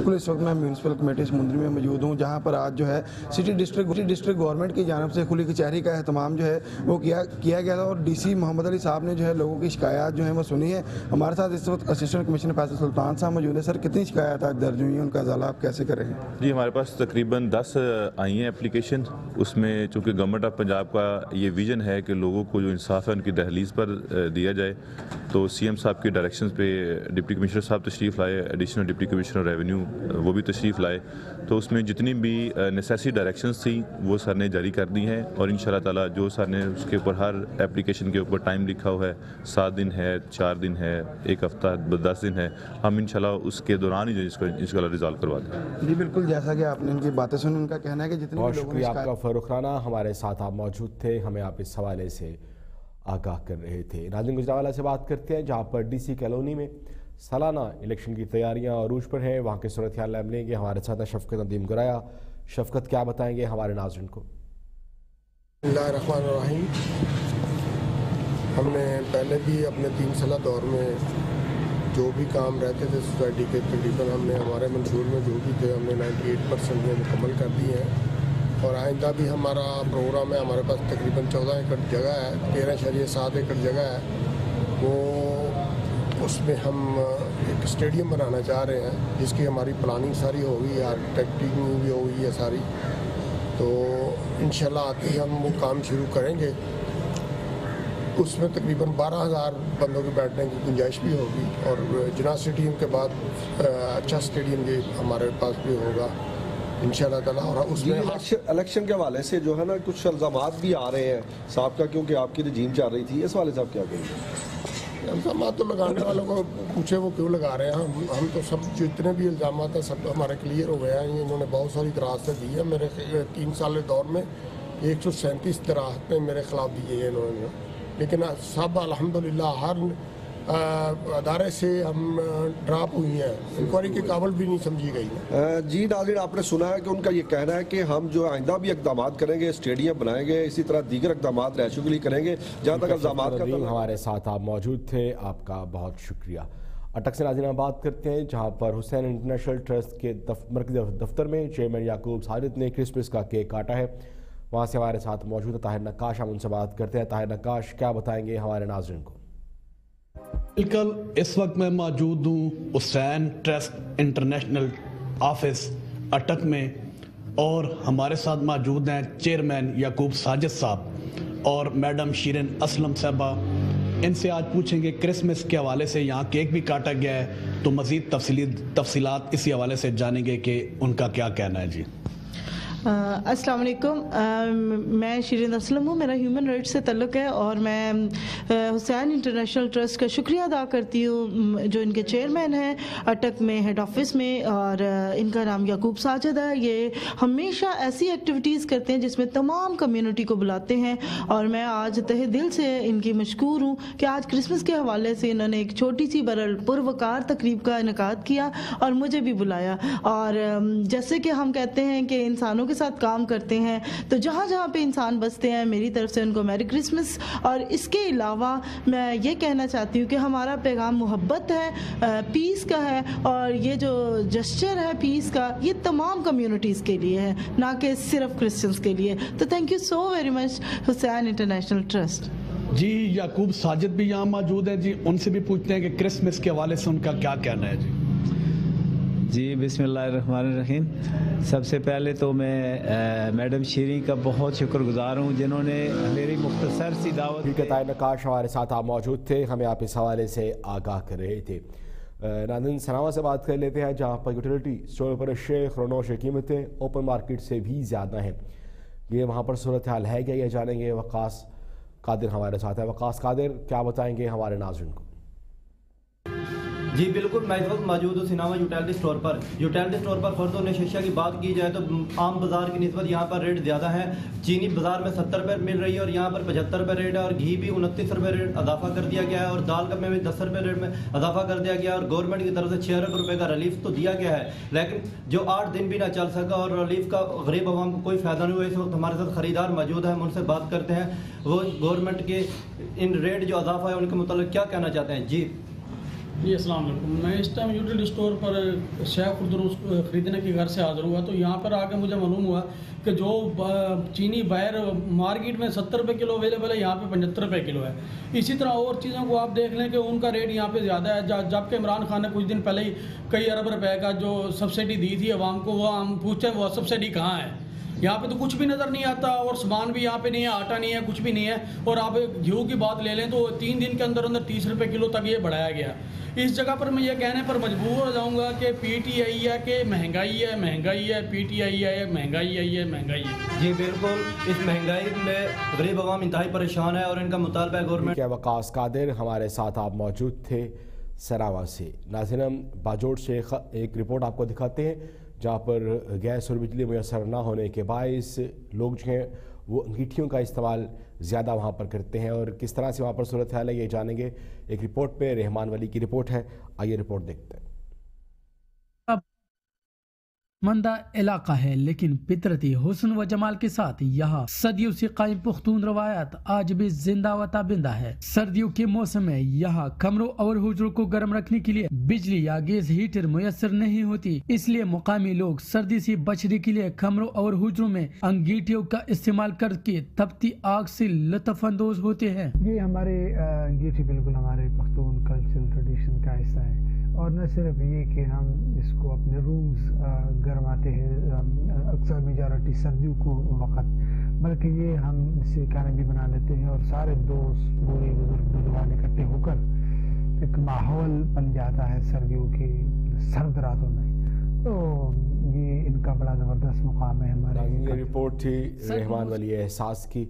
بالکل اس وقت میں میونسپل کمیٹی سمندری میں موجود ہوں، جہاں پر آج جو ہے city district city district government کی جانب سے کھلی کچہری کا اہتمام جو ہے وہ کیا کیا گیا تھا اور ڈی سی محمد علی صاحب نے جو ہے لوگوں کی شکایات جو ہیں وہ سنی ہے ہمارے ساتھ اس وقت اسسٹنٹ کمشنر فیصل سلطان صاحب موجود ہے سر، کتنی شکایات آج درج ہوئی ہیں؟ ان کا ازالہ آپ کیسے کریں گے؟ جی ہمارے پاس تقریباً دس آئی ہیں اپلیکیشن اس میں چونکہ گورنمنٹ آف پنجاب کا یہ ویژن ہے کہ لوگوں کو جو انصاف ہے ان کی دہلیز پر دیا جائے۔ تو سی ایم صاحب کے ڈائریکشنز پہ ڈپٹی کمشنر صاحب تشریف لائے۔ ایڈیشنل ڈپٹی کمشنر ریونیو وہ بھی تشریف لائے۔ تو اس میں جتنی بھی نیسیسی ڈائریکشنز تھیں وہ سر نے جاری کر دی ہیں اور ان شاء اللہ تعالیٰ جو سر نے اس کے اوپر ہر اپلیکیشن کے اوپر ٹائم لکھا ہوا ہے سات دن ہے چار دن ہے ایک ہفتہ دس دن ہے ہم ان شاء اللہ اس کے دوران ہی جو اس کو ان شاء اللہ ریزالو کروا دیں۔ جی بالکل جیسا کہ آپ نے ان کی باتیں سنی ان کا کہنا ہے کہ جتنے بہت شکریہ آپ کا فروخ رانا ہمارے ساتھ آپ موجود تھے ہمیں آپ اس حوالے سے آگاہ کر رہے تھے۔ ناظرین گجراوالا سے بات کرتے ہیں جہاں پر ڈی سی کالونی میں سالانہ الیکشن کی تیاریاں عروج پر ہیں۔ وہاں کے صورتحال لیں گے ہمارے ساتھ شفقت ندیم گرایا۔ شفقت کیا بتائیں گے ہمارے ناظرین کو؟ اللہ الرحمن الرحیم۔ ہم نے پہلے بھی اپنے تین سالہ دور میں جو بھی کام رہتے تھے سوسائٹی کے، تقریباً ہم نے ہمارے منصور میں جو بھی تھے، ہم نے نائنٹی ایٹ پرسینٹ وہ مکمل کر دیے ہیں۔ اور آئندہ بھی ہمارا پروگرام ہے، ہمارے پاس تقریباً چودہ ایکڑ جگہ ہے، تیرہ شریع سات ایکڑ جگہ ہے۔ وہ اس میں ہم ایک اسٹیڈیم بنانا چاہ رہے ہیں جس کی ہماری پلاننگ ساری ہوگی آرکیٹیکٹنگ بھی ہوگی ہے ساری۔ تو انشاءاللہ آتے ہی ہم وہ کام شروع کریں گے۔ اس میں تقریباً بارہ ہزار بندوں کے بیٹھنے کی گنجائش بھی ہوگی اور جنا اسٹیڈیم کے بعد اچھا اسٹیڈیم بھی ہمارے پاس بھی ہوگا۔ ان شاء اللہ تعالیٰ اور اس میں الیکشن کے حوالے سے جو ہے نا کچھ الزامات بھی آ رہے ہیں۔ صاحب کا کیونکہ آپ کی رجیم چل رہی تھی اس والے صاحب کیا کہیں؟ گے الزامات تو لگانے والوں کو پوچھے وہ کیوں لگا رہے ہیں؟ ہم ہم تو سب جتنے بھی الزامات ہیں سب ہمارے کلیئر ہو گئے ہیں۔ انہوں نے بہت ساری دراستیں دی ہیں۔ میرے تین سال دور میں ایک سو سینتیس دراستیں میرے خلاف دی ہیں انہوں نے۔ لیکن سب الحمدللہ ہر ادارے سے ہم ڈراپ ہوئی ہیں۔ انکوائری کے قابل بھی نہیں سمجھی گئی۔ جی ناظرین آپ نے سنا ہے کہ ان کا یہ کہنا ہے کہ ہم جو آئندہ بھی اقدامات کریں گے اسٹیڈیم بنائیں گے اسی طرح دیگر اقدامات رہشوں کے لیے کریں گے جہاں تک الزامات کا ہمارے ساتھ آپ موجود تھے آپ کا بہت شکریہ۔ اٹک سے ناظرین بات کرتے ہیں جہاں پر حسین انٹرنیشنل ٹرسٹ کے مرکز دفتر میں چیئرمین یعقوب ساجد نے کرسمس کا کیک کاٹا ہے۔ وہاں سے ہمارے ساتھ موجود ہے طاہر نقاش ہم ان سے بات کرتے ہیں۔ طاہر نقاش کیا بتائیں گے ہمارے ناظرین کو؟ کل اس وقت میں موجود ہوں Hussain trust international office Attock میں اور ہمارے ساتھ موجود ہیں چیئرمین یعقوب ساجد صاحب اور میڈم شیرن اسلم صاحبہ۔ ان سے آج پوچھیں گے کرسمس کے حوالے سے یہاں کیک بھی کاٹا گیا ہے، تو مزید تفصیلی تفصیلات اسی حوالے سے جانیں گے کہ ان کا کیا کہنا ہے۔ جی۔ السلام علیکم۔ میں شیرین اسلم ہوں۔ میرا ہیومن رائٹ سے تعلق ہے اور میں حسین انٹرنیشنل ٹرسٹ کا شکریہ ادا کرتی ہوں۔ جو ان کے چیئرمین ہیں، اٹک میں ہیڈ آفس میں اور ان کا نام یعقوب ساجد ہے۔ یہ ہمیشہ ایسی ایکٹیویٹیز کرتے ہیں جس میں تمام کمیونٹی کو بلاتے ہیں۔ اور میں آج تہ دل سے ان کی مشکور ہوں کہ آج کرسمس کے حوالے سے انہوں نے ایک چھوٹی سی برل پروکار تقریب کا انعقاد کیا اور مجھے بھی بلایا۔ اور جیسے کہ ہم کہتے ہیں کہ انسانوں کے ساتھ کام کرتے ہیں۔ تو جہاں جہاں پہ انسان بستے ہیں، میری طرف سے ان کو میری کرسمس۔ اور اس کے علاوہ میں یہ کہنا چاہتی ہوں کہ ہمارا پیغام محبت ہے پیس کا ہے۔ اور یہ جو جسچر ہے پیس کا، یہ تمام کمیونٹیز کے لیے ہے، نہ کہ صرف کرسچنس کے لیے۔ تو thank you so very much Hussain international trust ji Yaqoob Sajid بھی یہاں موجود ہیں۔ جی ان سے بھی پوچھتے ہیں کہ کرسمس کے حوالے سے ان کا کیا کہنا ہے۔ جی۔ جی بسم اللہ الرحمن الرحیم۔ سب سے پہلے تو میں میڈم شیریں کا بہت شکر گزار ہوں جنہوں نے میری مختصر سی دعوت حقیقت نقاش ہمارے ساتھ آپ موجود تھے ہمیں آپ اس حوالے سے آگاہ کر رہے تھے۔ ناندن سناوا سے بات کر لیتے ہیں جہاں پر یوٹیلیٹی اسٹور پر شیخ رونوش قیمتیں اوپن مارکیٹ سے بھی زیادہ ہیں۔ یہ وہاں پر صورتحال ہے کیا یہ جانیں گے وقاص قادر ہمارے ساتھ ہے وقاص قادر کیا بتائیں گے ہمارے ناظرین کو؟ جی بالکل، میں اس وقت موجود ہوں سناما یوٹیلٹی اسٹور پر۔ یوٹیلٹی اسٹور پر خرد و نشیشہ کی بات کی جائے تو عام بازار کی نسبت یہاں پر ریٹ زیادہ ہیں۔ چینی بازار میں ستر پر مل رہی ہے اور یہاں پر پچھتر روپے ریٹ ہے اور گھی بھی انتیس روپے ریٹ اضافہ کر دیا گیا ہے اور دال کا میں بھی دس روپے ریٹ میں اضافہ کر دیا گیا ہے اور گورنمنٹ کی طرف سے چھ ارب روپے کا ریلیف تو دیا گیا ہے۔ لیکن جو آٹھ دن بھی نہ چل سکا اور ریلیف کا غریب عوام کو کوئی فائدہ نہیں ہوا، اس وقت ہمارے ساتھ خریدار موجود ہیں، ہم ان سے بات کرتے ہیں۔ وہ گورنمنٹ کے ان ریٹ جو اضافہ ہے، ان کے متعلق کیا کہنا چاہتے ہیں؟ جی۔ جی السلام علیکم۔ میں اس ٹائم یوٹیل اسٹور پر شیخ الدروس خریدنے کے گھر سے حاضر ہوا، تو یہاں پر آ کے مجھے معلوم ہوا کہ جو چینی باہر مارکیٹ میں ستر روپے کلو اویلیبل ہے، یہاں پہ پچہتر روپے کلو ہے۔ اسی طرح اور چیزوں کو آپ دیکھ لیں کہ ان کا ریٹ یہاں پہ زیادہ ہے۔ جبکہ عمران خان نے کچھ دن پہلے ہی کئی ارب روپے کا جو سبسڈی دی تھی عوام کو، وہ ہم پوچھیں وہ سبسڈی کہاں ہے۔ یہاں پہ تو کچھ بھی نظر نہیں آتا اور سامان بھی یہاں پہ نہیں ہے، آٹا نہیں ہے، کچھ بھی نہیں ہے۔ اور آپ گھیو کی بات لے لیں تو تین دن کے اندر اندر تیس روپے کلو تک یہ بڑھایا گیا۔ اس جگہ پر میں یہ کہنے پر مجبور ہو جاؤں گا کہ پی ٹی آئی ہے کہ مہنگائی ہے مہنگائی ہے پی ٹی آئی ہے مہنگائی آئی ہے مہنگائی ہے۔ جی بالکل اس مہنگائی میں غریب عوام انتہائی پریشان ہے اور ان کا مطالبہ ہے گورنمنٹ کے وقاس قادر ہمارے ساتھ آپ موجود تھے؟ سراوا سے۔ ناظرین ہم باجوڑ سے ایک رپورٹ آپ کو دکھاتے ہیں جہاں پر گیس اور بجلی میسر نہ ہونے کے باعث لوگ جو ہیں وہ انگیٹھیوں کا استعمال زیادہ وہاں پر کرتے ہیں اور کس طرح سے وہاں پر صورتحال ہے یہ جانیں گے۔ ایک رپورٹ پہ رحمان ولی کی رپورٹ ہے۔ آئیے رپورٹ دیکھتے ہیں۔ مندہ علاقہ ہے، لیکن پترتی حسن و جمال کے ساتھ یہاں صدیوں سے قائم پختون روایت آج بھی زندہ و تابندہ ہے۔ سردیوں کے موسم میں یہاں کمروں اور حجروں کو گرم رکھنے کے لیے بجلی یا گیس ہیٹر میسر نہیں ہوتی، اس لیے مقامی لوگ سردی سے بچنے کے لیے کمروں اور حجروں میں انگیٹیوں کا استعمال کر کے تپتی آگ سے لطف اندوز ہوتے ہیں۔ یہ ہمارے انگیٹھی بالکل ہمارے پختون کلچرل ٹریڈیشن کا حصہ ہے۔ اور نہ صرف یہ کہ ہم اس کو اپنے رومز گرم آتے ہیں اکثر میجورٹی سردیوں کو وقت۔ بلکہ یہ ہم اسے بھی بنا لیتے ہیں اور سارے دوست بوڑھے بزرگ نوجوان اکٹھے ہو کر ایک ماحول بن جاتا ہے سردیوں کے سرد راتوں میں۔ تو یہ ان کا بڑا زبردست مقام ہے ہمارا جی، یہ رپورٹ تھی رحمان ولی احساس کی۔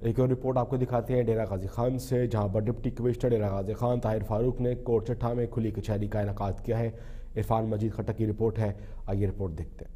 ایک اور رپورٹ آپ کو دکھاتے ہیں ڈیرہ غازی خان سے جہاں پر ڈپٹی کمشنر ڈیرہ غازی خان طاہر فاروق نے کوٹ چٹھا میں کھلی کچہری کا انعقاد کیا ہے۔ عرفان مجید خٹک کی رپورٹ ہے۔ آئیے رپورٹ دیکھتے ہیں۔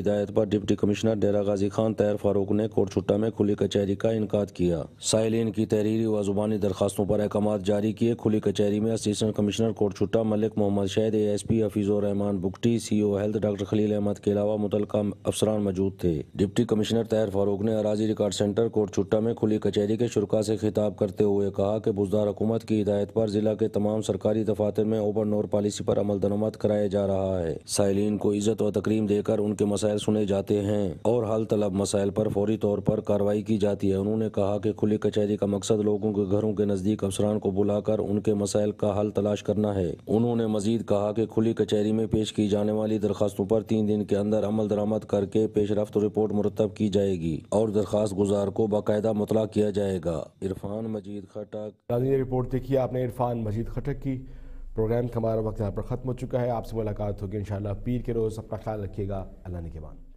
ہدایت پر ڈپٹی کمشنر ڈیرہ غازی خان طیر فاروق نے کوٹ چھٹا میں کھلی کچہری کا انعقاد کیا۔ سائلین کی تحریری و زبانی درخواستوں پر احکامات جاری کیے۔ کھلی کچہری میں assistant commissioner quote Chattha, Malik Muhammad Shahid, A S P Hafeez ur-Rehman Bugti C O health doctor Khalil Ahmed کے علاوہ متعلقہ افسران موجود تھے۔ ڈپٹی کمشنر طیر فاروق نے اراضی ریکارڈ سینٹر کوٹ چھٹا میں کھلی کچہری کے شرکا سے خطاب کرتے ہوئے کہا کہ بزدار حکومت کی ہدایت پر ضلع کے تمام سرکاری دفاتر میں اوپن نور پالیسی پر عمل درآمد کرایا جا رہا ہے۔ سائلین کو کو عزت و تقریم دے کر ان کے مسائل سنے جاتے ہیں اور حل طلب مسائل پر فوری طور پر کارروائی کی جاتی ہے۔ انہوں نے کہا کہ کھلی کچہری کا مقصد لوگوں کے گھروں کے نزدیک افسران کو بلا کر ان کے مسائل کا حل تلاش کرنا ہے۔ انہوں نے مزید کہا کہ کھلی کچہری میں پیش کی جانے والی درخواستوں پر تین دن کے اندر عمل درآمد کر کے پیش رفت رپورٹ مرتب کی جائے گی اور درخواست گزار کو باقاعدہ مطلع کیا جائے گا۔ عرفان مجید خٹک۔ جی، رپورٹ دیکھی آپ نے عرفان مجید خٹک کی۔ پروگرام کا ہمارا وقت یہاں پر ختم ہو چکا ہے۔ آپ سے ملاقات ہوگی انشاءاللہ۔ پیر کے روز اپنا خیال رکھیے گا۔ اللہ نے کے بعد